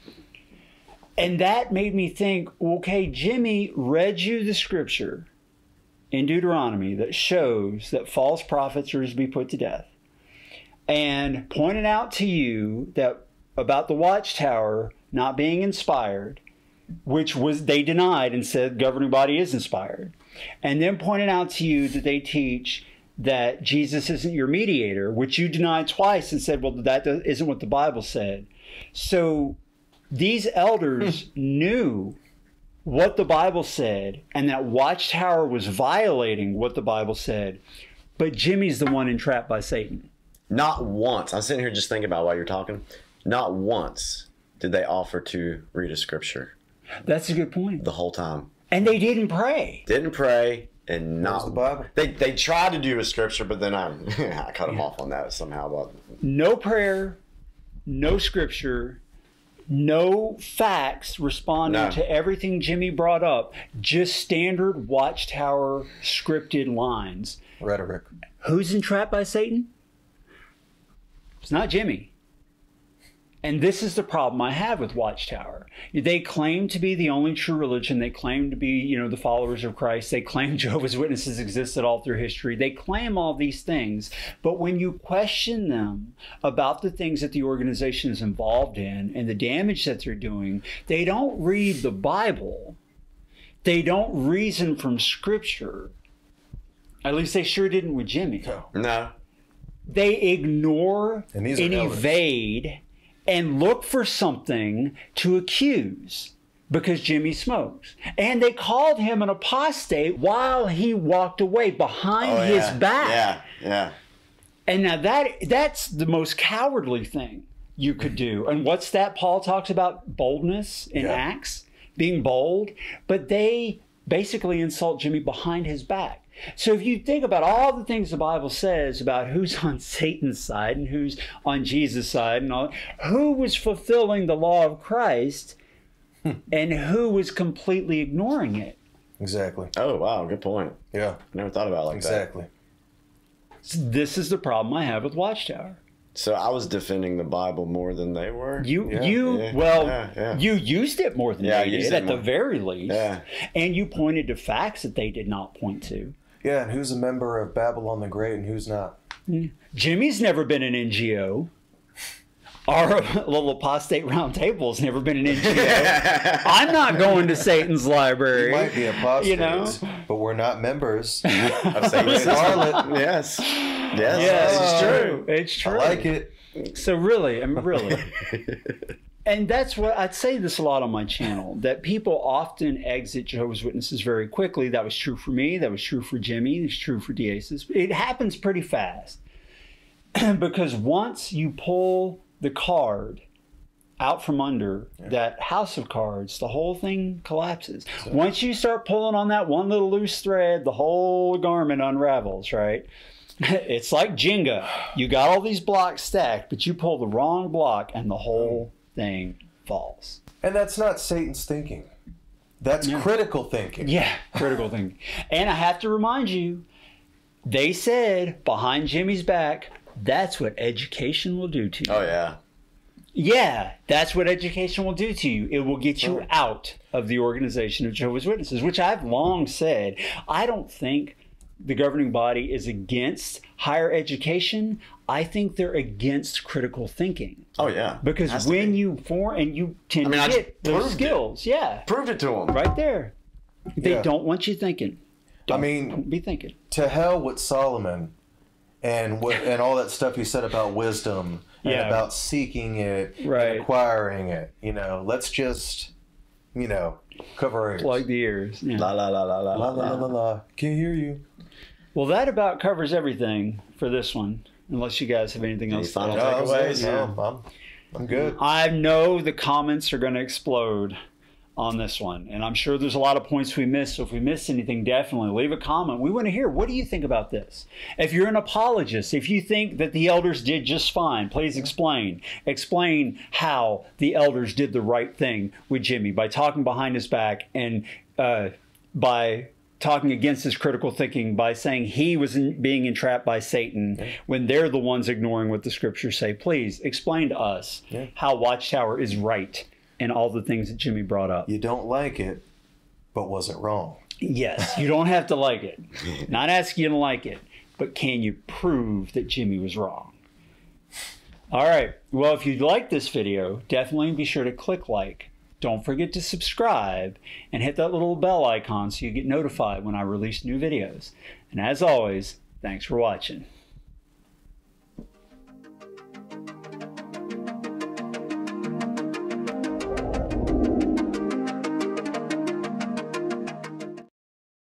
And that made me think, okay, Jimmy read you the scripture in Deuteronomy that shows that false prophets are to be put to death, and pointed out to you that about the watchtower not being inspired, which was they denied and said governing body is inspired, and then pointed out to you that they teach that Jesus isn't your mediator, which you denied twice and said, well, that isn't what the Bible said. So these elders knew what the Bible said and that Watchtower was violating what the Bible said, but Jimmy's the one entrapped by Satan. Not once. I'm sitting here just thinking about while you're talking. Not once did they offer to read a scripture That's a good point. the whole time. And they didn't pray. Didn't pray and not the Bible? They they tried to do a scripture, but then I I cut them off on that somehow. But No prayer, no scripture, no facts responding No. to everything Jimmy brought up, just standard Watchtower scripted lines. Rhetoric. Who's entrapped by Satan? It's not Jimmy. And this is the problem I have with Watchtower. They claim to be the only true religion. They claim to be, you know, the followers of Christ. They claim Jehovah's Witnesses existed all through history. They claim all these things. But when you question them about the things that the organization is involved in and the damage that they're doing, they don't read the Bible. They don't reason from Scripture. At least they sure didn't with Jimmy no, they ignore And and, elders. evade and look for something to accuse because Jimmy smokes. And they called him an apostate while he walked away behind oh, his yeah. back. Yeah, yeah. And now that that's the most cowardly thing you could do. And what's that Paul talks about boldness in Yeah. Acts, being bold, but they basically insult Jimmy behind his back. So if you think about all the things the Bible says about who's on Satan's side and who's on Jesus' side and all, who was fulfilling the law of Christ hmm. and who was completely ignoring it. Exactly. Oh wow, good point. Yeah. Never thought about it like that. Exactly. This is the problem I have with Watchtower. So I was defending the Bible more than they were. You, Yeah, you, yeah, well, yeah, yeah. you used it more than Yeah, they used did, it at the very least. Yeah. And you pointed to facts that they did not point to. Yeah, and who's a member of Babylon the Great and who's not? Hmm. Jimmy's never been an NGO. Our little apostate round table has never been an NGO. I'm not going to Satan's library. We might be apostates, You know? but we're not members. Of Satan's Great harlot. harlot. Yes. Yes. Yeah, This is true. It's true. I like it. So really, I mean, really. and that's what I'd say this a lot on my channel that people often exit Jehovah's Witnesses very quickly. That was true for me. That was true for Jimmy. It's true for Diasis. It happens pretty fast because once you pull the card out from under that house of cards, the whole thing collapses. Once you start pulling on that one little loose thread, the whole garment unravels, right? It's like Jenga. You got all these blocks stacked, but you pull the wrong block and the whole thing falls. And that's not Satan's thinking. That's critical thinking. Yeah, critical thinking. And I have to remind you, they said behind Jimmy's back, that's what education will do to you. Oh yeah. Yeah, that's what education will do to you. It will get you out of the organization of Jehovah's Witnesses, which I've long said. I don't think the governing body is against higher education. I think they're against critical thinking. Oh yeah. Because when be. you form and you tend I mean, to I get those proved it. skills, yeah, proved it to him. right there. They Yeah. don't want you thinking. Don't, mean- don't be thinking. To hell with Solomon and what and all that stuff he said about wisdom and Yeah. about seeking it Right. acquiring it. You know, let's just you know, cover ears. Plug the ears. Yeah. La la la la la la la la la la la. Can't hear you. Well, that about covers everything for this one. Unless you guys have anything else. to final add. No, I'm, Takeaways, good. yeah. no, I'm, I'm good. I know the comments are going to explode on this one, and I'm sure there's a lot of points we missed. So if we missed anything, definitely leave a comment. We want to hear what do you think about this. If you're an apologist, if you think that the elders did just fine, please explain. Explain how the elders did the right thing with Jimmy by talking behind his back and uh, by talking against his critical thinking by saying he was in, being entrapped by Satan when they're the ones ignoring what the scriptures say. Please explain to us how Watchtower is right in all the things that Jimmy brought up. You don't like it, but was it wrong? Yes, you don't have to like it. Not asking you to like it, but can you prove that Jimmy was wrong? All right. Well, if you like this video, definitely be sure to click like don't forget to subscribe and hit that little bell icon so you get notified when I release new videos. And as always, thanks for watching.